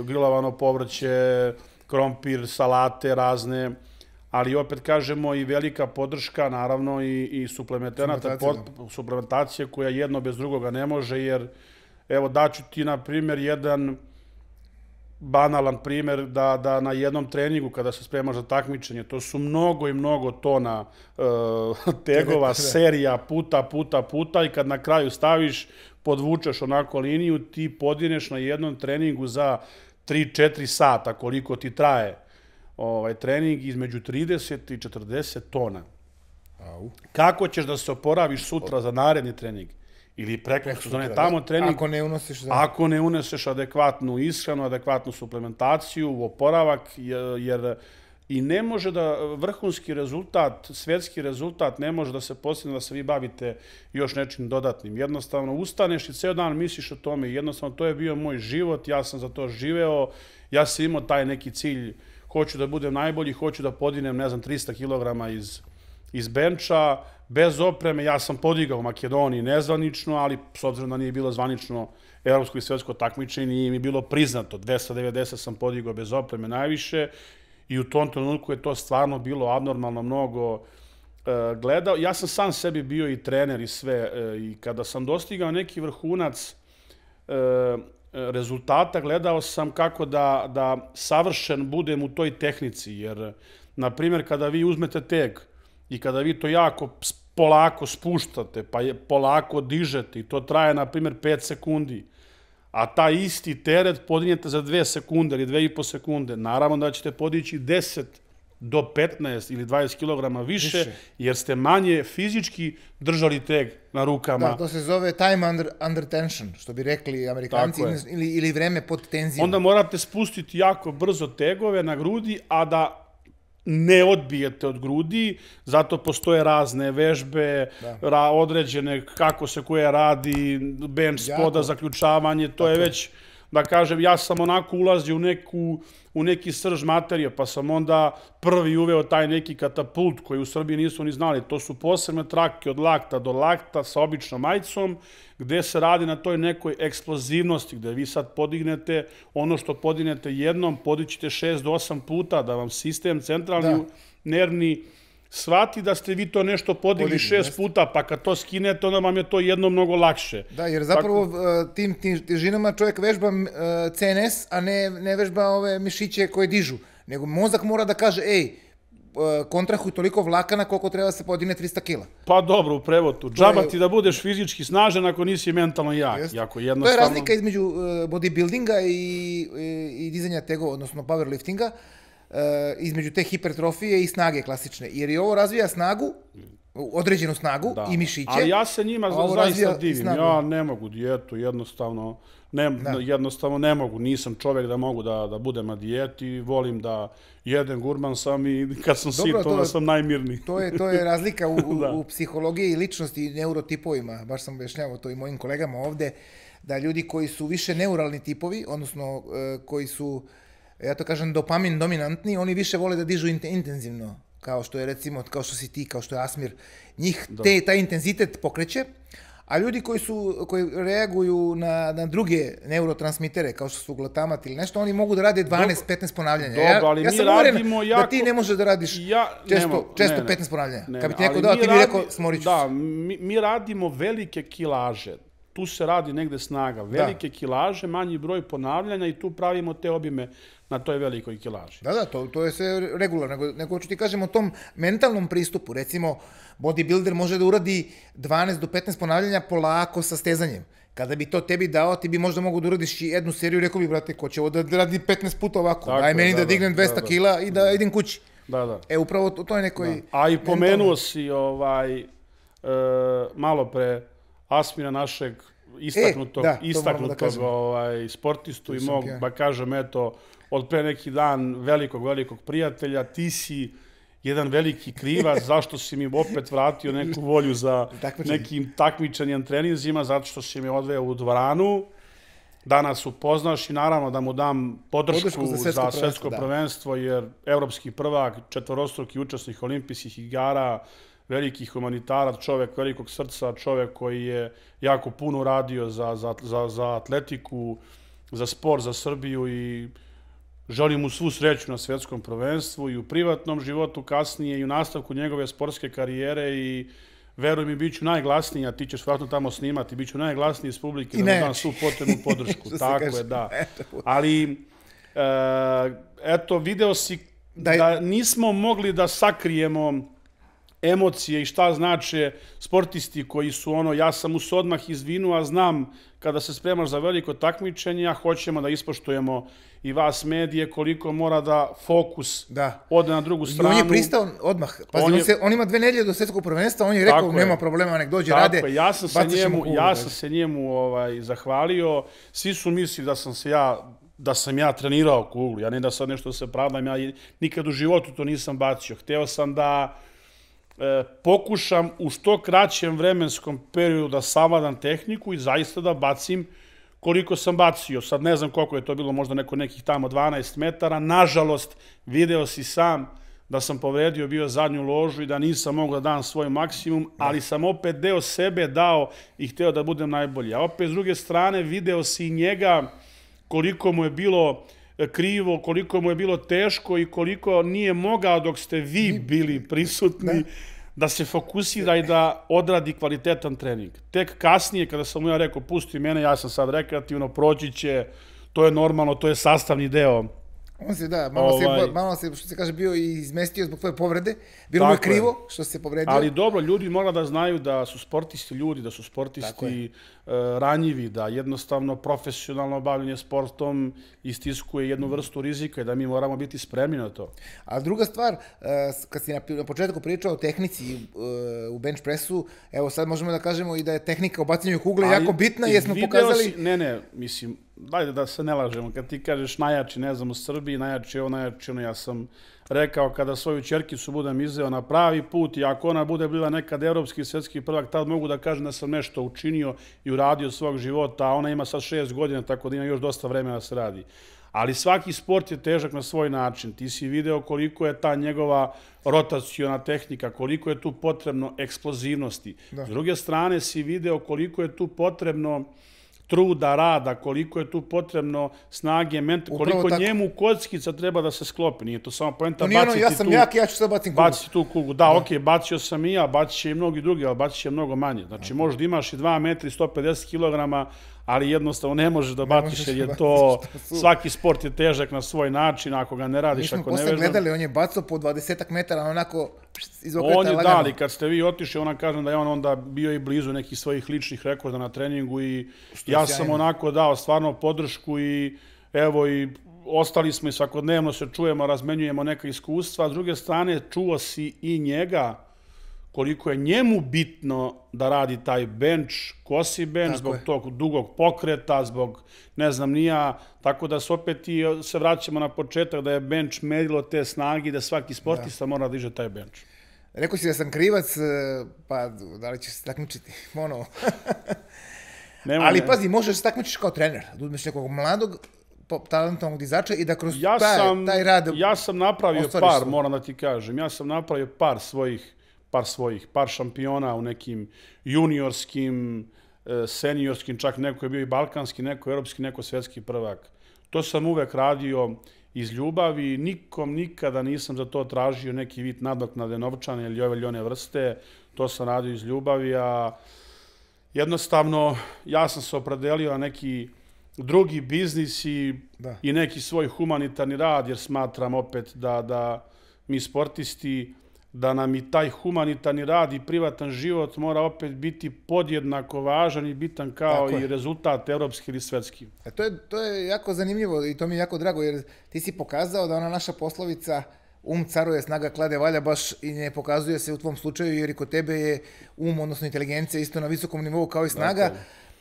grilovano povrće, krompir, salate razne, ali opet kažemo i velika podrška, naravno i, i suplementenata, Suplementacija, suplementacija koja jedno bez drugoga ne može, jer evo daću ti na primjer jedan banalan primjer da, da na jednom treningu kada se spremaš za takmičenje, to su mnogo i mnogo tona uh, *laughs* tegova, Da. serija, puta, puta, puta i kad na kraju staviš, podvučeš onako liniju, ti podineš na jednom treningu za 3-4 sata koliko ti traje ovaj trening između 30 i 40 tona. Au. Kako ćeš da se oporaviš sutra za naredni trening? Ili preko sezone sutra, tamo da. trening, Ako ne unosiš za... ako ne uneseš adekvatnu ishranu, adekvatnu suplementaciju, oporavak, je- jer i ne može da vrhunski rezultat, svetski rezultat ne može da se postigne da se vi bavite još nečim dodatnim. Jednostavno ustaneš i ceo dan misliš o tome. Jednostavno to je bio moj život, ja sam za to živeo, ja sam imao taj neki cilj, hoću da budem najbolji, hoću da podinem, ne znam, 300 kg iz iz benča, bez opreme, ja sam podigao u Makedoniji nezvanično, ali s obzirom da nije bilo zvanično evropsko i svetsko takmičenje, nije mi bilo priznato. 290 sam podigao bez opreme najviše i u tom trenutku je to stvarno bilo abnormalno mnogo e, gledao. Ja sam sam sebi bio i trener i sve e, i kada sam dostigao neki vrhunac e, rezultata, gledao sam kako da, da savršen budem u toj tehnici, jer, na primjer, kada vi uzmete teg i kada vi to jako polako spuštate, pa je polako dižete i to traje, na primjer, 5 sekundi, a taj isti teret podignete za 2 sekunde ili 2,5 sekunde, naravno da ćete podići 10 do 15 ili 20 kg više, Više. jer ste manje fizički držali teg na rukama. Da, to se zove time under, under tension, što bi rekli amerikanci, ili, ili vreme pod tenzijom. Onda morate spustiti jako brzo tegove na grudi, a da ne odbijete od grudi, zato postoje razne vežbe, Da. ra, određene kako se koje radi, bench Jako. spoda, zaključavanje, to je već, da kažem, ja sam onako ulazio u neku u neki srž materije, pa sam onda prvi uveo taj neki katapult koji u Srbiji nisu ni znali. To su posebne trake od lakta do lakta sa običnom majicom, gde se radi na toj nekoj eksplozivnosti, gde vi sad podignete ono što podignete jednom, podićete 6 do 8 puta, da vam sistem centralni Da. nervni shvati da ste vi to nešto podigli Podigli, šest jeste. puta, pa kad to skinete, onda vam je to jedno mnogo lakše. Da, jer zapravo uh, tim, tim težinama čovjek vežba uh, CNS, a ne, ne vežba ove mišiće koje dižu. Nego mozak mora da kaže, ej, uh, kontrahuj toliko vlakana koliko treba da se podigne 300 kila. Pa dobro, u prevodu. Džaba ti da budeš fizički snažan ako nisi mentalno jak. Jeste. Jako To je jednostavno... razlika između bodybuildinga i, i, i dizanja tegova, odnosno powerliftinga, uh, između te hipertrofije i snage klasične. Jer i ovo razvija snagu, određenu snagu i mišiće. Ali ja se njima a zaista divim. Ja ne mogu dijetu, jednostavno ne, jednostavno ne mogu. Nisam čovjek da mogu da, da budem na dijeti, volim da jedem gurman sam i kad sam Dobro, sit, onda sam najmirniji. To je, to je *laughs* razlika u, Da. u psihologiji i ličnosti i neurotipovima. Baš sam objašnjavao to i mojim kolegama ovde, da ljudi koji su više neuralni tipovi, odnosno e, koji su, ja to kažem, dopamin dominantni, oni više vole da dižu int- intenzivno, kao što je recimo, kao što si ti, kao što je Asmir. Njih te, taj intenzitet pokreće, a ljudi koji su koji reaguju na, na druge neurotransmitere kao što su glutamat ili nešto, oni mogu da rade 12-15 ponavljanja. Dobro, ja, ali ja mi sam radimo da jako- ti ne možeš da radiš Ja, često, ne mogu, često ne, ne. 15 ponavljanja. Ne, Kad bi ti ne, neko dao, ti bi rekao, smorit ću Da, mi, mi radimo velike kilaže. Tu se radi negde snaga. Velike kilaže, manji broj ponavljanja i tu pravimo te obime na toj velikoj kilaži. Da, da, to, to je sve regularno. Nego, nego ću ti kažem o tom mentalnom pristupu. Recimo, bodybuilder može da uradi 12 do 15 ponavljanja polako sa stezanjem. Kada bi to tebi dao, ti bi možda mogu da uradiš jednu seriju, rekao bi, brate, ko će ovo da radi 15 puta ovako, Tako daj meni da, da, da, dignem da, 200 da. kila i da idem kući. Da, da. E, upravo to, to je nekoj... A i mentalno- pomenuo si ovaj, e, malo pre Asmina našeg istaknutog, E, da, da istaknutog kažemo. ovaj, sportistu i mog, ja. ba kažem, eto, od pre neki dan velikog, velikog prijatelja, ti si jedan veliki krivac *laughs* zašto si mi opet vratio neku volju za nekim takmičenjem treninzima, zato što si me odveo u dvoranu, da nas upoznaš i naravno da mu dam podršku, Podršku za za svetsko svetsko, prvenstvo, da. prvenstvo, jer evropski prvak, četvorostruki učesnik olimpijskih igara, veliki humanitarac, čovek velikog srca, čovek koji je jako puno radio za, za, za, za atletiku, za sport, za Srbiju i želim mu svu sreću na svetskom prvenstvu i u privatnom životu kasnije i u nastavku njegove sportske karijere i veruj mi, bit ću najglasniji, a ti ćeš vratno tamo snimati, bit ću najglasniji iz publike I da mu dam svu potrebnu podršku. *laughs* Tako kaže. je, da. Ali, e, eto, video si da, je- da nismo mogli da sakrijemo emocije i šta znače sportisti koji su ono, ja sam us odmah izvinuo, a znam kada se spremaš za veliko takmičenje, a hoćemo da ispoštujemo i vas medije, koliko mora da fokus Da. ode na drugu I stranu. on je pristao odmah. Pazi, On on, je- se, on ima dve nedelje do svetskog prvenstva, on je rekao, Tako je. nema problema, nek dođe, Tako rade. je, ja sam se njemu, kuglu, ja sam se njemu ovaj, zahvalio. Svi su mislili da sam se ja da sam ja trenirao kuglu. Ja ne da sad nešto se pravdam, ja nikad u životu to nisam bacio. Hteo sam da e, pokušam u što kraćem vremenskom periodu da savladam tehniku i zaista da bacim koliko sam bacio. Sad ne znam koliko je to bilo, možda neko nekih tamo 12 metara. Nažalost, video si sam da sam povredio bio zadnju ložu i da nisam mogao da dam svoj maksimum, ali sam opet deo sebe dao i hteo da budem najbolji. A opet, s druge strane, video si njega koliko mu je bilo krivo, koliko mu je bilo teško i koliko nije mogao dok ste vi bili prisutni da se fokusira i da odradi kvalitetan trening. Tek kasnije, kada sam mu ja rekao, pusti mene, ja sam sad rekreativno, proći će, to je normalno, to je sastavni deo On se, da, malo, Ovaj- se, malo se, što se kaže, bio i izmestio zbog tvoje povrede. Bilo mu je krivo što se povredio. Ali dobro, ljudi mora da znaju da su sportisti ljudi, da su sportisti e, ranjivi, da jednostavno profesionalno bavljanje sportom istiskuje jednu vrstu rizika i da mi moramo biti spremni na to. A druga stvar, eh, kad si na, na početku pričao o tehnici eh, u bench pressu, evo sad možemo da kažemo i da je tehnika u bacanju kugle Ali jako bitna jer smo pokazali... Si, ne, ne, mislim, dajde da se ne lažemo. Kad ti kažeš najjači, ne znam, u Srbiji, najjači ovo, najjači ono, ja sam rekao kada svoju čerkicu budem izveo na pravi put i ako ona bude bila nekad evropski i svetski prvak, tad mogu da kažem da sam nešto učinio i uradio svog života, a ona ima sad šest godina, tako da ima još dosta vremena da se radi. Ali svaki sport je težak na svoj način. Ti si video koliko je ta njegova rotaciona tehnika, koliko je tu potrebno eksplozivnosti. Da. S druge strane si video koliko je tu potrebno truda, rada, koliko je tu potrebno snage, ment, koliko tako. njemu kockica treba da se sklopi. Nije to samo poenta To nije ono, baciti ja sam tu, jak, ja ću sad bacim kugle. baciti tu kugu. Da, da. okej, bacio sam i ja, bacit će i mnogi drugi, ali bacit će mnogo manje. Znači, možda imaš i 2 metri, 150 kg, ali jednostavno ne možeš da možeš jer da je to, *laughs* svaki sport je težak na svoj način, ako ga ne Mi radiš, smo ako ne posle vežbaš. gledali, on je bacao po 20 metara, onako iz okreta On je lagano. dali, kad ste vi otišli, ona kaže da je on onda bio i blizu nekih svojih ličnih rekorda na treningu i je ja sjajno. sam onako dao stvarno podršku i evo i ostali smo i svakodnevno se čujemo, razmenjujemo neka iskustva. S druge strane, čuo si i njega koliko je njemu bitno da radi taj bench, kosi bench, Tako zbog je. tog dugog pokreta, zbog ne znam nija, tako da se opet i se vraćamo na početak da je bench merilo te snage i da svaki sportista mora da diže taj bench. Rekao si da sam krivac, eh, pa da li ćeš se takmičiti *laughs* ponovo? *laughs* Nema, Ali ne- pazi, možeš se takmičiš kao trener, da uzmeš nekog mladog, talentovnog dizača i da kroz ja taj, sam, taj rad... ja sam napravio par, svoj. moram da ti kažem, ja sam napravio par svojih, par svojih, par šampiona u nekim juniorskim, e, seniorskim, čak neko je bio i balkanski, neko evropski, neko svetski prvak. To sam uvek radio iz ljubavi, nikom nikada nisam za to tražio neki vid nadoknade novčane ili ove ili one vrste, to sam radio iz ljubavi, a jednostavno ja sam se opredelio na neki drugi biznis i, Da. i neki svoj humanitarni rad, jer smatram opet da, da mi sportisti, da nam i taj humanitarni rad i privatan život mora opet biti podjednako važan i bitan kao i rezultat evropski ili svetski. E, to, je, to je jako zanimljivo i to mi je jako drago, jer ti si pokazao da ona naša poslovica um caruje, snaga klade valja, baš i ne pokazuje se u tvom slučaju, jer i kod tebe je um, odnosno inteligencija, isto na visokom nivou kao i snaga. Dakle.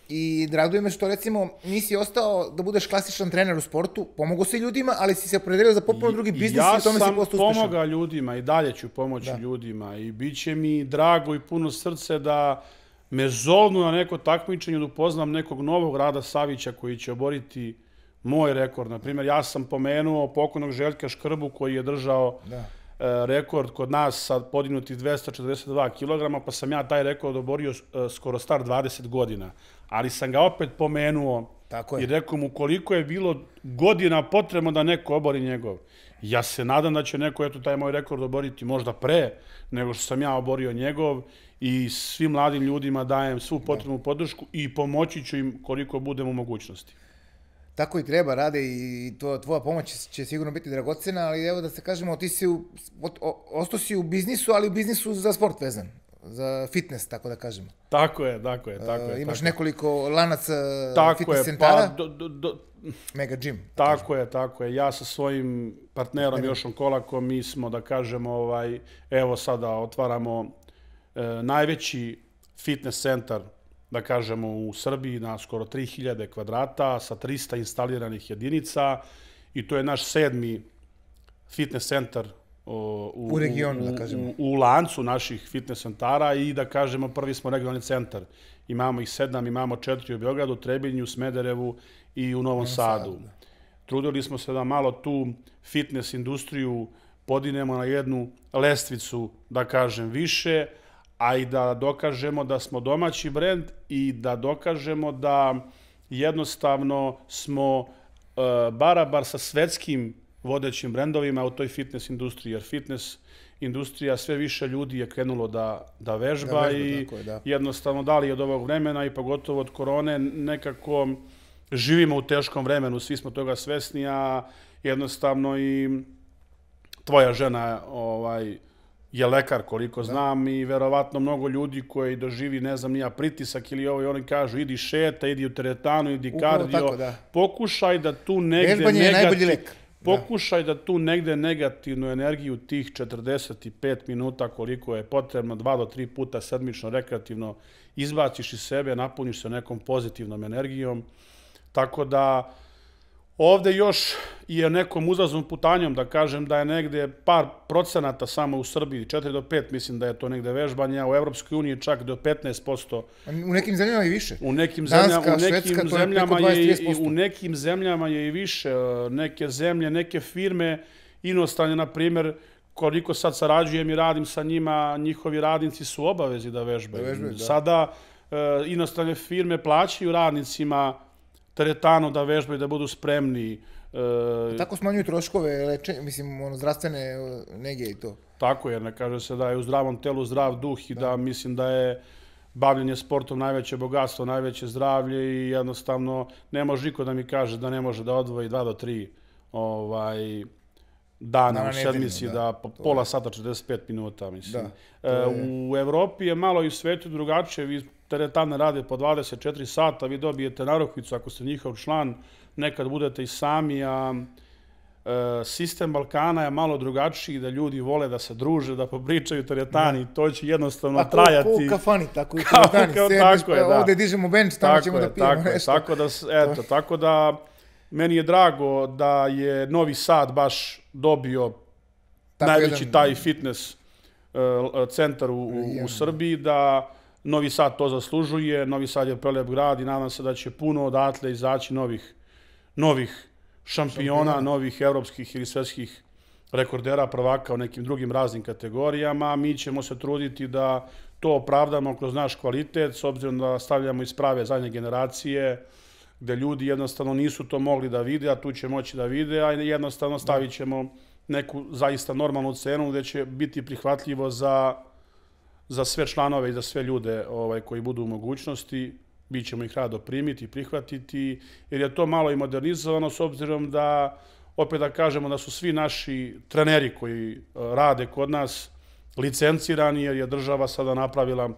I drago me što, recimo, nisi ostao da budeš klasičan trener u sportu, pomogu si ljudima, ali si se opredelio za potpuno drugi biznis ja i tome si postao uspešan. Ja sam pomogao ljudima i dalje ću pomoći da. ljudima i bit će mi drago i puno srce da me zovnu na neko takmičenje, da upoznam nekog novog Rada Savića koji će oboriti moj rekord. Naprimjer, ja sam pomenuo pokojnog Željka Škrbu koji je držao da. E, rekord kod nas sa podignuti 242 kg, pa sam ja taj rekord oborio e, skoro star 20 godina. Ali sam ga opet pomenuo Tako je. i rekao mu koliko je bilo godina potrebno da neko obori njegov. Ja se nadam da će neko eto taj moj rekord oboriti možda pre nego što sam ja oborio njegov i svim mladim ljudima dajem svu potrebnu da. podršku i pomoći ću im koliko budem u mogućnosti. Tako i treba, rade i to, tvoja pomoć će sigurno biti dragocena, ali evo da se kažemo, ti si u, ostao si u biznisu, ali u biznisu za sport vezan, za fitness, tako da kažemo. Tako je, tako je, tako je. Uh, imaš tako nekoliko lanaca tako fitness je, centara. Pa, do, do, do, Mega gym. Da tako kažem. je, tako je. Ja sa svojim partnerom Mega. Jošom Kolakom, mi smo, da kažemo, ovaj, evo sada otvaramo e, najveći fitness centar da kažemo, u Srbiji na skoro 3000 kvadrata sa 300 instaliranih jedinica i to je naš sedmi fitness centar u, u regionu, da kažemo. U, u lancu naših fitness centara i da kažemo prvi smo regionalni centar. Imamo ih sedam, imamo četiri u Beogradu, Trebinju, Smederevu i u Novom Sadu. Sadu. Da. Trudili smo se da malo tu fitness industriju podinemo na jednu lestvicu, da kažem, više, a i da dokažemo da smo domaći brend i da dokažemo da jednostavno smo uh, barabar sa svetskim vodećim brendovima u toj fitness industriji, jer fitness industrija sve više ljudi je krenulo da, da vežba, da vežba i je, da. jednostavno da li od ovog vremena i pogotovo od korone nekako živimo u teškom vremenu, svi smo toga svesni, a jednostavno i tvoja žena ovaj, je lekar, koliko da. znam, i verovatno mnogo ljudi koji doživi, ne znam, nija pritisak ili ovo, i oni kažu, idi šeta, idi u teretanu, idi Upravo kardio. Tako, da. Pokušaj da tu negde... Vežbanje je najbolji lek. Pokušaj da. da tu negde negativnu energiju tih 45 minuta koliko je potrebno, dva do tri puta sedmično rekreativno izbaciš iz sebe, napuniš se nekom pozitivnom energijom. Tako da, Ovde još je nekom uzaznom putanjom, da kažem da je negde par procenata samo u Srbiji, 4 do 5 mislim da je to negde vežbanje, a u Evropskoj uniji čak do 15%. U nekim zemljama i više. U nekim Danska, zemljama, u nekim Švedska, zemljama je, je i, u nekim zemljama je i više. Neke zemlje, neke firme inostrane, na primjer, koliko sad sarađujem i radim sa njima, njihovi radnici su obavezi da vežbaju. Da vežbaju da. Sada e, inostrane firme plaćaju radnicima teretanu da vežbaju, da budu spremni. E, tako smanjuju troškove lečenja, mislim, ono, zdravstvene e, nege i to. Tako je, ne kaže se da je u zdravom telu zdrav duh i da, da mislim da je bavljenje sportom najveće bogatstvo, najveće zdravlje i jednostavno ne može niko da mi kaže da ne može da odvoji 2 do 3 ovaj, dana u sedmici, da, da pola sata 45 minuta, mislim. Da, e, je... U Evropi je malo i u svetu drugačije, vi teretane rade po 24 sata, vi dobijete narokvicu ako ste njihov član, nekad budete i sami, a e, sistem Balkana je malo drugačiji, da ljudi vole da se druže, da popričaju teretani, da. to će jednostavno pa, trajati. Pa u kafani, tako i *laughs* teretani, kao, sedmiš, tako je, da. ovde dižemo bench, tamo tako ćemo je, da pijemo tako nešto. Tako da, eto, tako da, meni je drago da je Novi Sad baš dobio tako najveći jedan, taj fitness uh, centar u, u, u Srbiji, da Novi Sad to zaslužuje, Novi Sad je prelep grad i nadam se da će puno odatle izaći novih, novih šampiona, šampiona, novih evropskih ili svetskih rekordera prvaka u nekim drugim raznim kategorijama. Mi ćemo se truditi da to opravdamo kroz naš kvalitet, s obzirom da stavljamo iz prave zadnje generacije, gde ljudi jednostavno nisu to mogli da vide, a tu će moći da vide, a jednostavno stavit ćemo neku zaista normalnu cenu gde će biti prihvatljivo za za sve članove i za sve ljude ovaj, koji budu u mogućnosti, bit ćemo ih rado primiti, prihvatiti, jer je to malo i modernizovano s obzirom da, opet da kažemo da su svi naši treneri koji eh, rade kod nas licencirani, jer je država sada napravila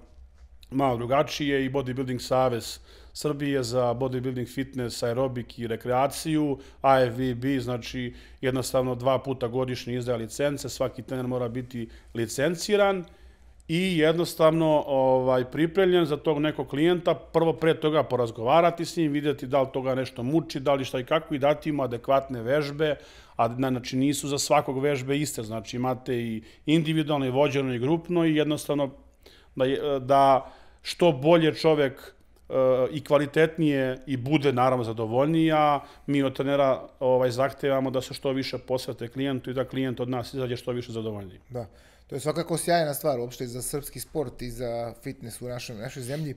malo drugačije i Bodybuilding Savez Srbije za bodybuilding, fitness, aerobik i rekreaciju, AFVB, znači jednostavno dva puta godišnje izdaje licence, svaki trener mora biti licenciran i jednostavno ovaj, pripremljen za tog nekog klijenta, prvo pre toga porazgovarati s njim, vidjeti da li toga nešto muči, da li šta i kako i dati mu adekvatne vežbe, a znači nisu za svakog vežbe iste, znači imate i individualno i vođeno i grupno i jednostavno da, da što bolje čovek e, i kvalitetnije i bude naravno zadovoljniji, a mi od trenera ovaj, zahtevamo da se što više posvete klijentu i da klijent od nas izađe što više zadovoljniji. Da. To je svakako sjajna stvar uopšte za srpski sport i za fitness u našoj, našoj zemlji.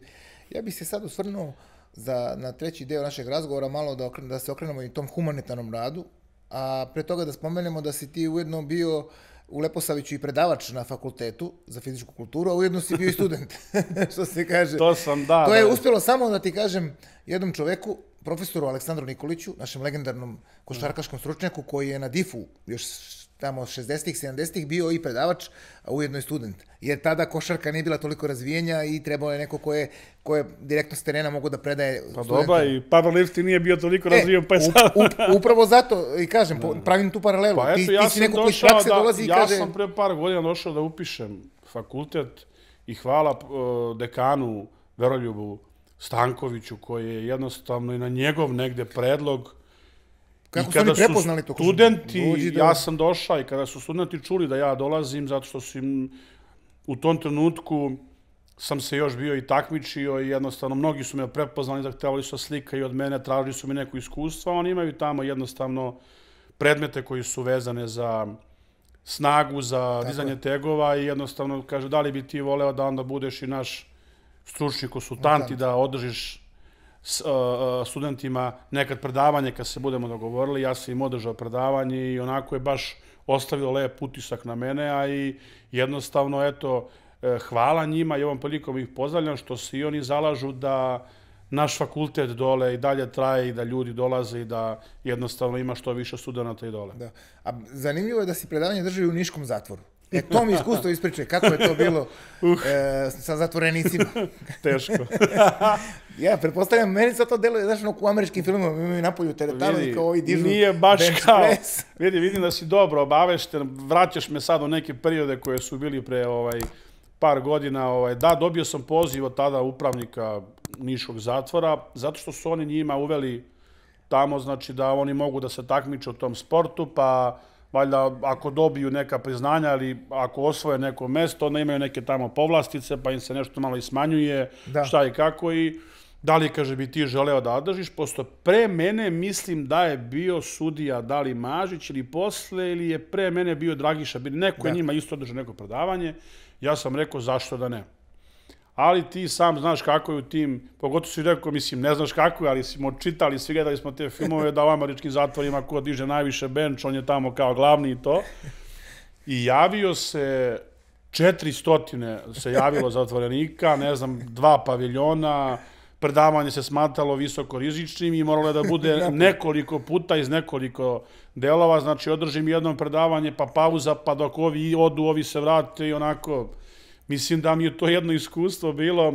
Ja bih se sad osvrnuo za, na treći deo našeg razgovora malo da, da se okrenemo i tom humanitarnom radu, a pre toga da spomenemo da si ti ujedno bio u Leposaviću i predavač na fakultetu za fizičku kulturu, a ujedno si bio i student, *laughs* što se kaže. To sam, da. To je da. uspjelo samo da ti kažem jednom čoveku, profesoru Aleksandru Nikoliću, našem legendarnom košarkaškom stručnjaku koji je na DIF-u još tamo 60-ih, 70-ih bio i predavač, a ujedno i student. Jer tada košarka nije bila toliko razvijenja i trebalo je neko ko je, ko je direktno s terena mogo da predaje Pa dobro, i powerlifting nije bio toliko e, razvijen, pa je sad... Up, upravo zato, i kažem, da. pravim tu paralelu. Pa eto, ti, ja ti si neko koji iz prakse da, dolazi i ja kaže... Ja sam pre par godina došao da upišem fakultet i hvala uh, dekanu Veroljubu Stankoviću, koji je jednostavno i na njegov negde predlog Kako su oni prepoznali to? Studenti, da... ja sam došao i kada su studenti čuli da ja dolazim, zato što su im u tom trenutku sam se još bio i takmičio i jednostavno mnogi su me prepoznali, zahtevali su slika i od mene, tražili su mi neko iskustvo, oni imaju tamo jednostavno predmete koji su vezane za snagu, za Tako dizanje je. tegova i jednostavno kaže da li bi ti voleo da onda budeš i naš stručni konsultant i da održiš s, uh, studentima nekad predavanje kad se budemo dogovorili, ja sam im održao predavanje i onako je baš ostavio lep utisak na mene, a i jednostavno, eto, e, hvala njima i ovom prilikom ih pozdravljam što se i oni zalažu da naš fakultet dole i dalje traje i da ljudi dolaze i da jednostavno ima što više studenta i dole. Da. A zanimljivo je da si predavanje držali u Niškom zatvoru. E, to mi iskustvo ispričaj, kako je to bilo uh. e, sa zatvorenicima? *laughs* Teško. *laughs* ja, pretpostavljam, meni sa to deluje, znaš, ono, u američkim filmima imaju napolju teretanu i kao ovi dižu Nije baš kao, press. *laughs* vidi, vidim da si dobro obavešten, vraćaš me sad u neke periode koje su bili pre ovaj, par godina. Ovaj, da, dobio sam poziv od tada upravnika Niškog zatvora, zato što su oni njima uveli tamo, znači da oni mogu da se takmiče u tom sportu, pa valjda ako dobiju neka priznanja ali ako osvoje neko mesto, onda imaju neke tamo povlastice, pa im se nešto malo i smanjuje, da. šta i kako i da li, kaže, bi ti želeo da održiš, posto pre mene mislim da je bio sudija da li Mažić ili posle, ili je pre mene bio Dragiša, neko da. je njima isto održao neko predavanje, ja sam rekao zašto da ne ali ti sam znaš kako je u tim, pogotovo si rekao, mislim, ne znaš kako je, ali smo čitali, svi gledali smo te filmove da u američkim zatvorima ko diže najviše bench, on je tamo kao glavni i to. I javio se 400 se javilo zatvorenika, ne znam, dva paviljona, predavanje se smatralo visoko rizičnim i moralo je da bude *laughs* nekoliko puta iz nekoliko delova, znači održim jedno predavanje, pa pauza, pa dok ovi odu, ovi se vrate i onako Mislim da mi je to jedno iskustvo bilo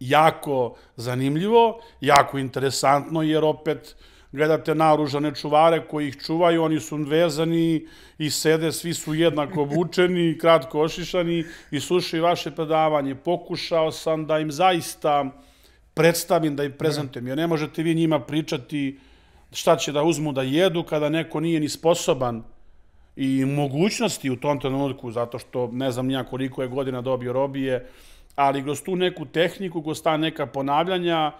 jako zanimljivo, jako interesantno, jer opet gledate naoružane čuvare koji ih čuvaju, oni su vezani i sede, svi su jednako obučeni, *laughs* kratko ošišani i slušaju vaše predavanje. Pokušao sam da im zaista predstavim, da im prezentujem, jer ne možete vi njima pričati šta će da uzmu da jedu kada neko nije ni sposoban i mogućnosti u tom trenutku, zato što ne znam nija koliko je godina dobio robije, ali kroz tu neku tehniku, kroz ta neka ponavljanja,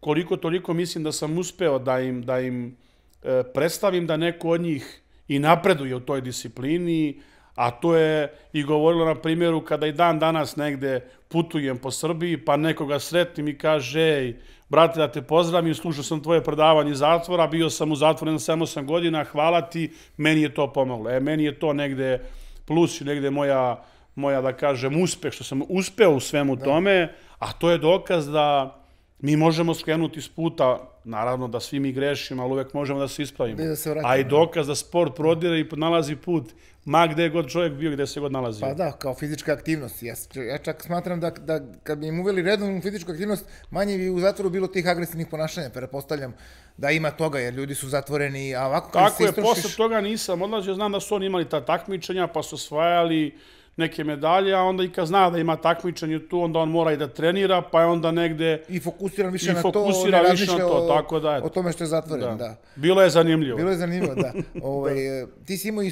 koliko toliko mislim da sam uspeo da im, da im e, predstavim da neko od njih i napreduje u toj disciplini, a to je i govorilo na primjeru kada i dan danas negde putujem po Srbiji, pa nekoga sretnim i kaže, ej, brate, da te pozdravim, slušao sam tvoje predavanje iz zatvora, bio sam u zatvoru na 7-8 godina, hvala ti, meni je to pomoglo. E, meni je to negde plus i negde moja, moja, da kažem, uspeh, što sam uspeo u svemu da. tome, a to je dokaz da mi možemo skrenuti s puta, naravno da svi mi grešimo, ali uvek možemo da se ispravimo. Da se vratimo, a i dokaz da sport prodire i nalazi put ma gde god čovjek bio, gde se god nalazi. Pa da, kao fizička aktivnost. Ja, ja čak smatram da, da kad bi im uveli redovnu fizičku aktivnost, manje bi u zatvoru bilo tih agresivnih ponašanja, prepostavljam da ima toga, jer ljudi su zatvoreni, a ovako kad Tako se istrošiš... je, posle toga nisam odlazio, znam da su oni imali ta takmičenja, pa su osvajali neke medalje, a onda i kad zna da ima takmičenje tu, onda on mora i da trenira, pa je onda negde I fokusiran više I na to, fokusira ne više na to, o, tako da, eto. o tome što je zatvoren, da. bilo je zanimljivo. Bilo je zanimljivo, da. *laughs* Ovaj, e, ti si imao i e,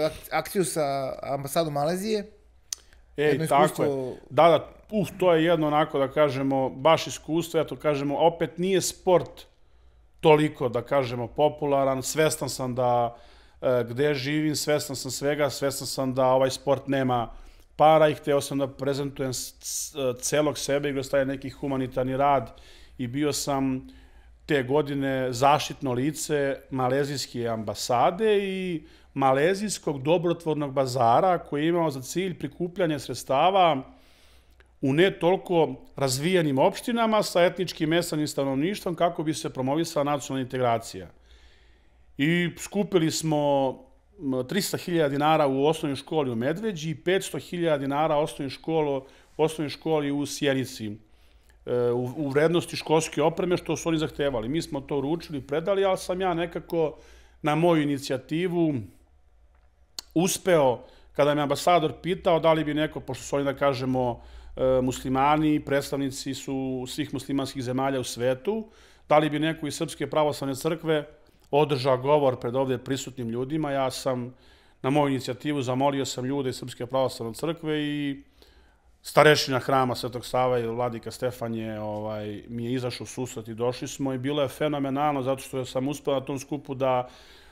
ak- akciju sa ambasadom Malezije. jedno Ej, tako iskustvo- je. Da, da, uf, to je jedno onako da kažemo, baš iskustvo, eto kažemo, opet nije sport toliko da kažemo popularan, svestan sam da e, gde živim, svestan sam svega, svestan sam da ovaj sport nema para i hteo sam da prezentujem s- celog sebe i staje neki humanitarni rad i bio sam te godine zaštitno lice malezijske ambasade i malezijskog dobrotvornog bazara koji je imao za cilj prikupljanje sredstava u ne toliko razvijenim opštinama sa etničkim mesanim stanovništvom kako bi se promovisala nacionalna integracija. I skupili smo m, 300.000 dinara u osnovnoj školi u Medveđi i 500.000 dinara osnovnoj školi, osnovnoj školi u Sjenici e, u, vrednosti školske opreme što su oni zahtevali. Mi smo to uručili, predali, ali sam ja nekako na moju inicijativu uspeo, kada me ambasador pitao da li bi neko, pošto su oni da kažemo e, muslimani, predstavnici su svih muslimanskih zemalja u svetu, da li bi neko iz Srpske pravoslavne crkve održao govor pred ovde prisutnim ljudima. Ja sam na moju inicijativu zamolio sam ljude iz Srpske pravoslavne crkve i starešina hrama Svetog Sava i vladika Stefan je, ovaj, mi je izašao susret i došli smo i bilo je fenomenalno zato što sam uspeo na tom skupu da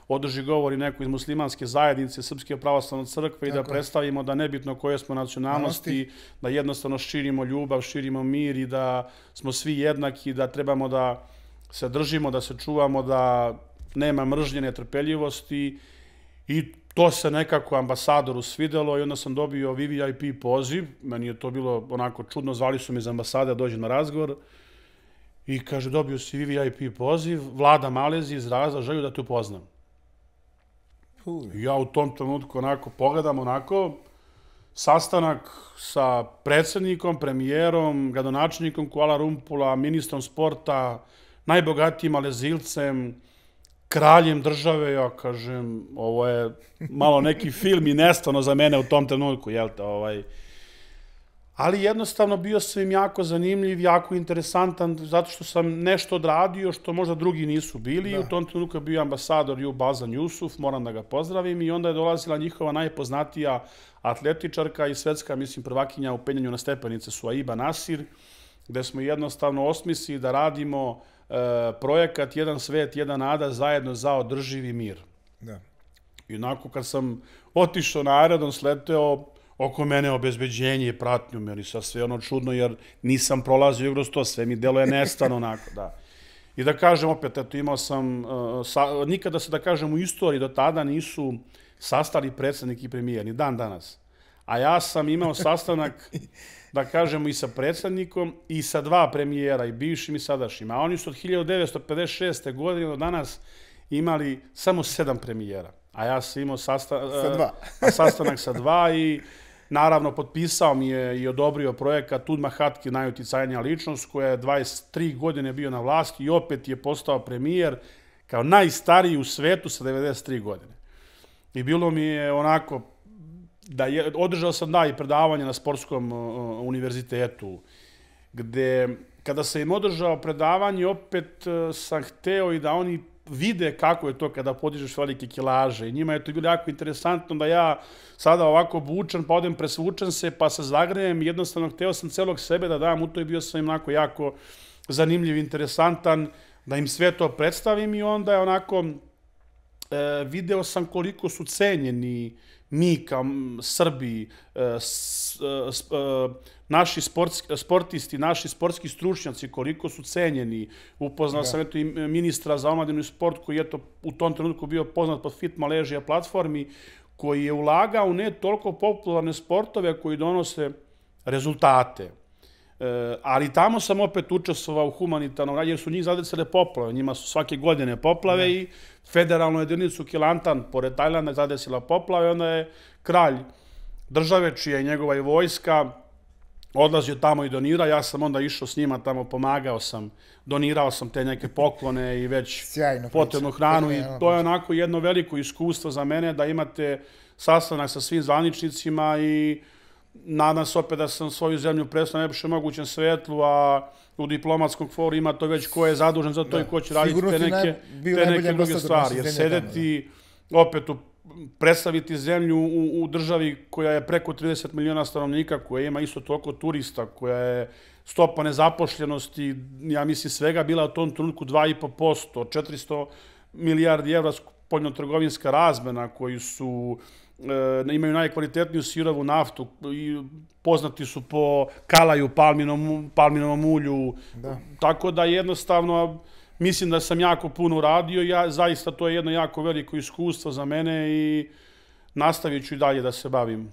održi govor i neko iz muslimanske zajednice Srpske pravoslavne crkve i da predstavimo da nebitno koje smo nacionalnosti, da jednostavno širimo ljubav, širimo mir i da smo svi jednaki, da trebamo da se držimo, da se čuvamo, da nema mržnje, netrpeljivosti i to se nekako ambasadoru svidelo i onda sam dobio VVIP poziv. Meni je to bilo onako čudno, zvali su me iz ambasade da dođem na razgovor. I kaže, dobio si VVIP poziv, vlada Malezije izrazila želju da te upoznam. I ja u tom trenutku onako pogledam onako sastanak sa predsednikom, premijerom, gradonačelnikom Kuala Rumpula, ministrom sporta, najbogatijim malezilcem, kraljem države, ja kažem, ovo je malo neki film i nestano za mene u tom trenutku, jel te, ovaj. Ali jednostavno bio sam im jako zanimljiv, jako interesantan, zato što sam nešto odradio što možda drugi nisu bili. Da. U tom trenutku je bio ambasador Ju Bazan Jusuf, moram da ga pozdravim, i onda je dolazila njihova najpoznatija atletičarka i svetska, mislim, prvakinja u penjanju na stepenice Suaiba Nasir, gde smo jednostavno osmisli da radimo e, projekat Jedan svet, jedan nada zajedno za održivi mir. Da. I onako kad sam otišao na aerodrom, sleteo oko mene obezbeđenje i pratnju, meni sad sve ono čudno, jer nisam prolazio kroz to, sve mi delo je nestano onako, da. I da kažem opet, eto, imao sam, uh, sa, nikada se da kažem u istoriji do tada nisu sastali predsednik i premijer, ni dan danas. A ja sam imao sastanak, *laughs* da kažemo, i sa predsednikom i sa dva premijera, i bivšim i sadašnjim. A oni su od 1956. godine do danas imali samo sedam premijera. A ja sam imao sasta, Sa dva. a sastanak sa dva i naravno potpisao mi je i odobrio projekat Tud Mahatki, najuticajnija ličnost, koja je 23 godine bio na vlasti i opet je postao premijer kao najstariji u svetu sa 93 godine. I bilo mi je onako, da je, održao sam da i predavanje na sportskom uh, univerzitetu, gde kada sam im održao predavanje, opet uh, sam hteo i da oni vide kako je to kada podižeš velike kilaže. I njima je to bilo jako interesantno da ja sada ovako bučan, pa odem presvučan se, pa se zagrejem. Jednostavno hteo sam celog sebe da dam u to i bio sam im onako jako zanimljiv, interesantan, da im sve to predstavim i onda je onako e, video sam koliko su cenjeni mi kao Srbi, e, e, e, naši sportski, sportisti, naši sportski stručnjaci, koliko su cenjeni. Upoznao da. sam eto i ministra za omladinu i sport koji je to u tom trenutku bio poznat pod Fit Maležija platformi, koji je ulagao u ne toliko popularne sportove koji donose rezultate. E, ali tamo sam opet učestvovao u humanitarnom radu, jer su njih zadesile poplave. Njima su svake godine poplave ne. i federalnu jedinicu Kilantan, pored Tajlanda, zadesila poplave. Onda je kralj države, čija je njegova i vojska, odlazio tamo i donira, ja sam onda išao s njima tamo, pomagao sam, donirao sam te neke poklone i već Sjajno potrebnu hranu i to je onako jedno veliko iskustvo za mene da imate sastanak sa svim zvaničnicima i nadam se opet da sam svoju zemlju predstavio najbolje mogućem svetlu, a u diplomatskom foru ima to već ko je zadužen za to i ko će raditi te neke, naj- te neke druge stvari. Jer sedeti opet u predstaviti zemlju u, u državi koja je preko 30 miliona stanovnika, koja ima isto toliko turista, koja je stopa nezapošljenosti, ja mislim svega bila u tom trenutku 2,5%, 400 milijardi evra spoljnotrgovinska razmena koji su e, imaju najkvalitetniju sirovu naftu i poznati su po kalaju, palminom, palminovom ulju. Da. Tako da jednostavno mislim da sam jako puno uradio. Ja, zaista to je jedno jako veliko iskustvo za mene i nastavit ću i dalje da se bavim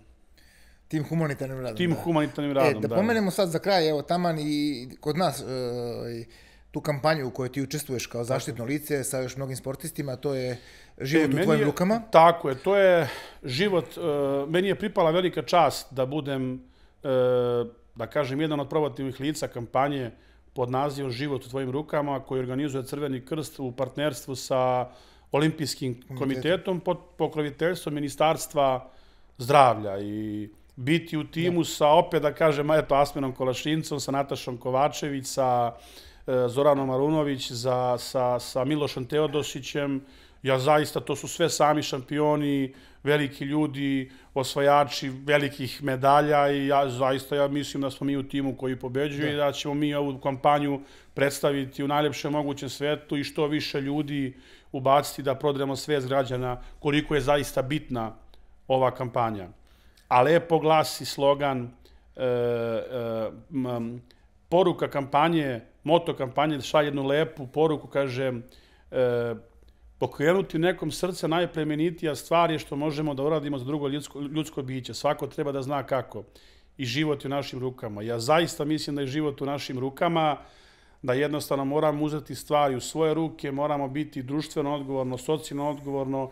Tim humanitarnim radom. tim da. humanitarnim E, radom. da, pomenemo sad za kraj, evo, taman i kod nas, e, tu kampanju u kojoj ti učestvuješ kao zaštitno lice sa još mnogim sportistima, to je život u E, meni tvojim je- rukama. Tako je, to je život, e, meni je pripala velika čast da budem, e, da kažem, jedan od probativnih lica kampanje pod nazivom Život u tvojim rukama, koji organizuje Crveni krst u partnerstvu sa Olimpijskim komitetom pod pokroviteljstvom Ministarstva zdravlja. I biti u timu sa, opet da kažem, eto, Asmenom Kolašincom, sa Natašom Kovačević, sa e, Zoranom Arunović, za, sa, sa Milošem Teodosićem, ja zaista, to su sve sami šampioni, veliki ljudi, osvajači velikih medalja i ja zaista ja mislim da smo mi u timu koji pobeđuje i da ćemo mi ovu kampanju predstaviti u najlepšem mogućem svetu i što više ljudi ubaciti da prodremo svest građana koliko je zaista bitna ova kampanja. A lepo glasi slogan e, e, m, poruka kampanje, moto kampanje šalje jednu lepu poruku, kaže e, pokrenuti u nekom srce najplemenitija stvar je što možemo da uradimo za drugo ljudsko, ljudsko biće. Svako treba da zna kako. I život je u našim rukama. Ja zaista mislim da je život u našim rukama, da jednostavno moramo uzeti stvari u svoje ruke, moramo biti društveno odgovorno, socijalno odgovorno,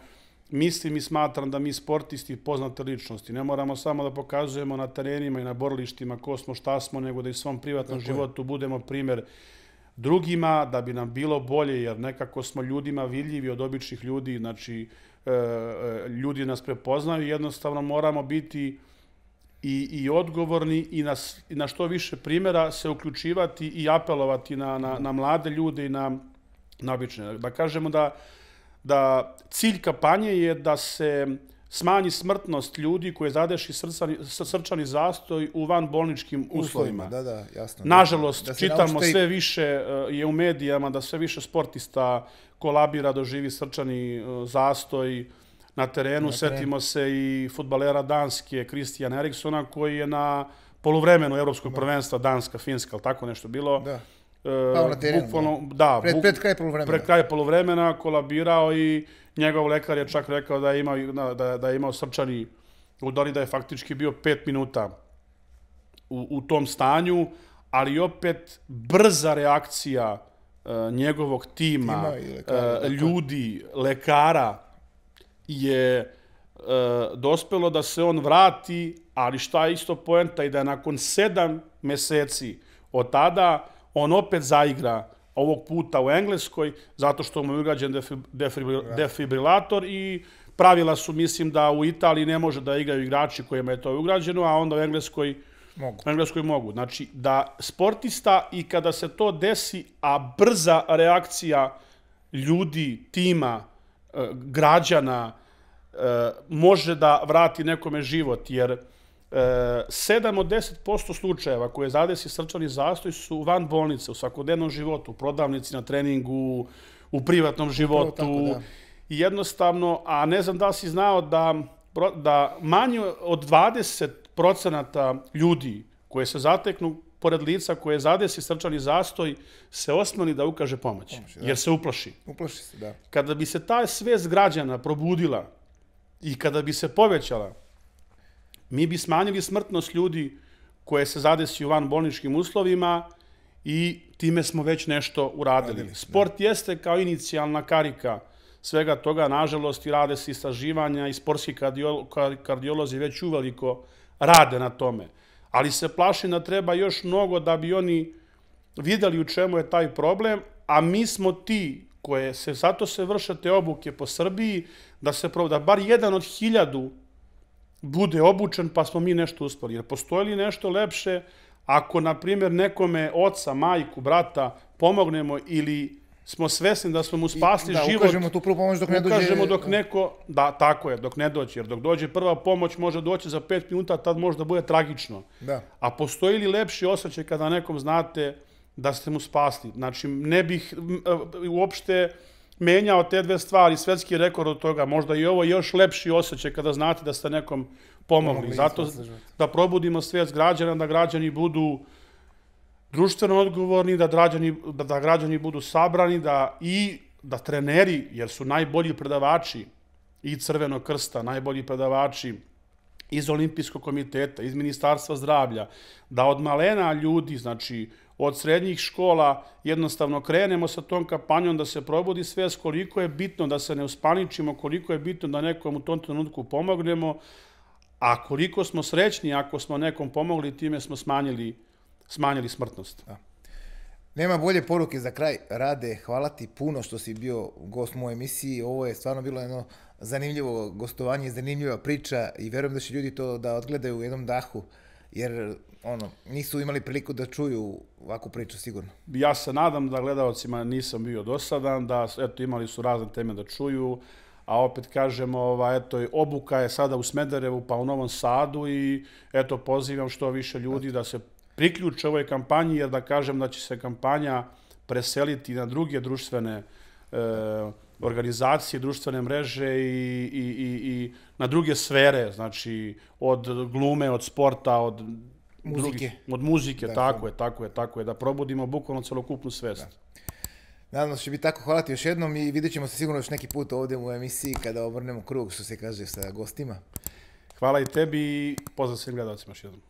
mislim i smatram da mi sportisti poznate ličnosti, ne moramo samo da pokazujemo na terenima i na borilištima ko smo, šta smo, nego da i svom privatnom Tako je. životu budemo primer drugima, da bi nam bilo bolje, jer nekako smo ljudima vidljivi od običnih ljudi, znači e, e, ljudi nas prepoznaju jednostavno moramo biti i, i odgovorni i na, i na što više primjera se uključivati i apelovati na, na, na mlade ljude i na, na obične. Da kažemo da, da cilj kampanje je da se smanji smrtnost ljudi koje zadeši srcani, srčani zastoj u vanbolničkim uslovima. Da, da, jasno. Nažalost, Da čitamo naučite sve više e, je u medijama da sve više sportista kolabira, doživi srčani e, zastoj na terenu. Setimo se i futbalera Danske, Kristijan Eriksona, koji je na poluvremenu evropskog prvenstva Danska, Finska, ali tako nešto bilo. Da. Pao na terenu, bukvalno, da, Pred, buk- pred kraj polovremena. pred kraj poluvremena kolabirao i njegov lekar je čak rekao da je imao, da, da, da je imao srčani udar i da je faktički bio pet minuta u, u tom stanju, ali opet brza reakcija e, njegovog tima, Tima lekara, tako. ljudi, lekara je e, dospelo da se on vrati, ali šta je isto poenta i da je nakon sedam meseci od tada on opet zaigra ovog puta u Engleskoj, zato što mu je ugrađen defibril- defibrilator i pravila su, mislim, da u Italiji ne može da igraju igrači kojima je to ugrađeno, a onda u Engleskoj Mogu. u Engleskoj mogu. Znači, da sportista i kada se to desi, a brza reakcija ljudi, tima, e, građana, e, može da vrati nekome život, jer 7 od 10% slučajeva koje zadesi srčani zastoj su van bolnice, u svakodnevnom životu, u prodavnici, na treningu, u privatnom životu. tako, da. I jednostavno, a ne znam da li si znao da, da manje od 20 procenata ljudi koje se zateknu pored lica koje zadesi srčani zastoj se osmeli da ukaže pomoć, da. jer se uplaši. Uplaši se, da. Kada bi se ta svest građana probudila i kada bi se povećala, mi bi smanjili smrtnost ljudi koje se zadesi u van bolničkim uslovima i time smo već nešto uradili. Uradili, Sport jeste kao inicijalna karika svega toga, nažalost, i rade se istraživanja i sportski kardio- kar- kardiolozi već uveliko rade na tome. ali se plašim da treba još mnogo da bi oni videli u čemu je taj problem, a mi smo ti koje se, zato se vrše te obuke po Srbiji, da se proba, da bar jedan od hiljadu bude obučen, pa smo mi nešto uspeli. Jer postoji li nešto lepše ako, na primjer, nekome oca, majku, brata pomognemo ili smo svesni da smo mu spasli da, život. Da, ukažemo tu prvu pomoć dok ne dođe... Ukažemo dok neko... Da, tako je, dok ne dođe. Jer dok dođe prva pomoć može doći za pet minuta, tad može da bude tragično. Da. A postoji li lepši osjećaj kada nekom znate da ste mu spasli? Znači, ne bih uopšte menjao te dve stvari, svetski rekord od toga, možda i ovo još lepši osjećaj kada znate da ste nekom pomogli. Zato da probudimo svijest građana, da građani budu društveno odgovorni, da građani, da, da građani budu sabrani, da i da treneri, jer su najbolji predavači i Crvenog krsta, najbolji predavači iz Olimpijskog komiteta, iz Ministarstva zdravlja, da od malena ljudi, znači od srednjih škola jednostavno krenemo sa tom kampanjom da se probudi svest koliko je bitno da se ne uspaničimo, koliko je bitno da nekom u tom trenutku pomognemo, a koliko smo srećni ako smo nekom pomogli, time smo smanjili, smanjili smrtnost. Da. Nema bolje poruke za kraj. Rade, hvala ti puno što si bio gost moje emisiji. Ovo je stvarno bilo jedno zanimljivo gostovanje, zanimljiva priča i verujem da će ljudi to da odgledaju u jednom dahu, jer ono, nisu imali priliku da čuju ovakvu priču sigurno. Ja se nadam da gledalcima nisam bio dosadan, da eto, imali su razne teme da čuju, a opet kažemo, ova, eto, obuka je sada u Smederevu pa u Novom Sadu i eto, pozivam što više ljudi da se priključe ovoj kampanji, jer da kažem da će se kampanja preseliti na druge društvene e, organizacije, društvene mreže i, i, i, i na druge sfere, znači od glume, od sporta, od muzike. Drugih, od muzike, da, tako je, tako je, tako je, da probudimo bukvalno celokupnu svest. Da. Nadam se da će biti tako. Hvala ti još jednom i vidjet ćemo se sigurno još neki put ovde u emisiji kada obrnemo krug, što se kaže, sa gostima. Hvala i tebi i pozdrav svim gledalcima još jednom.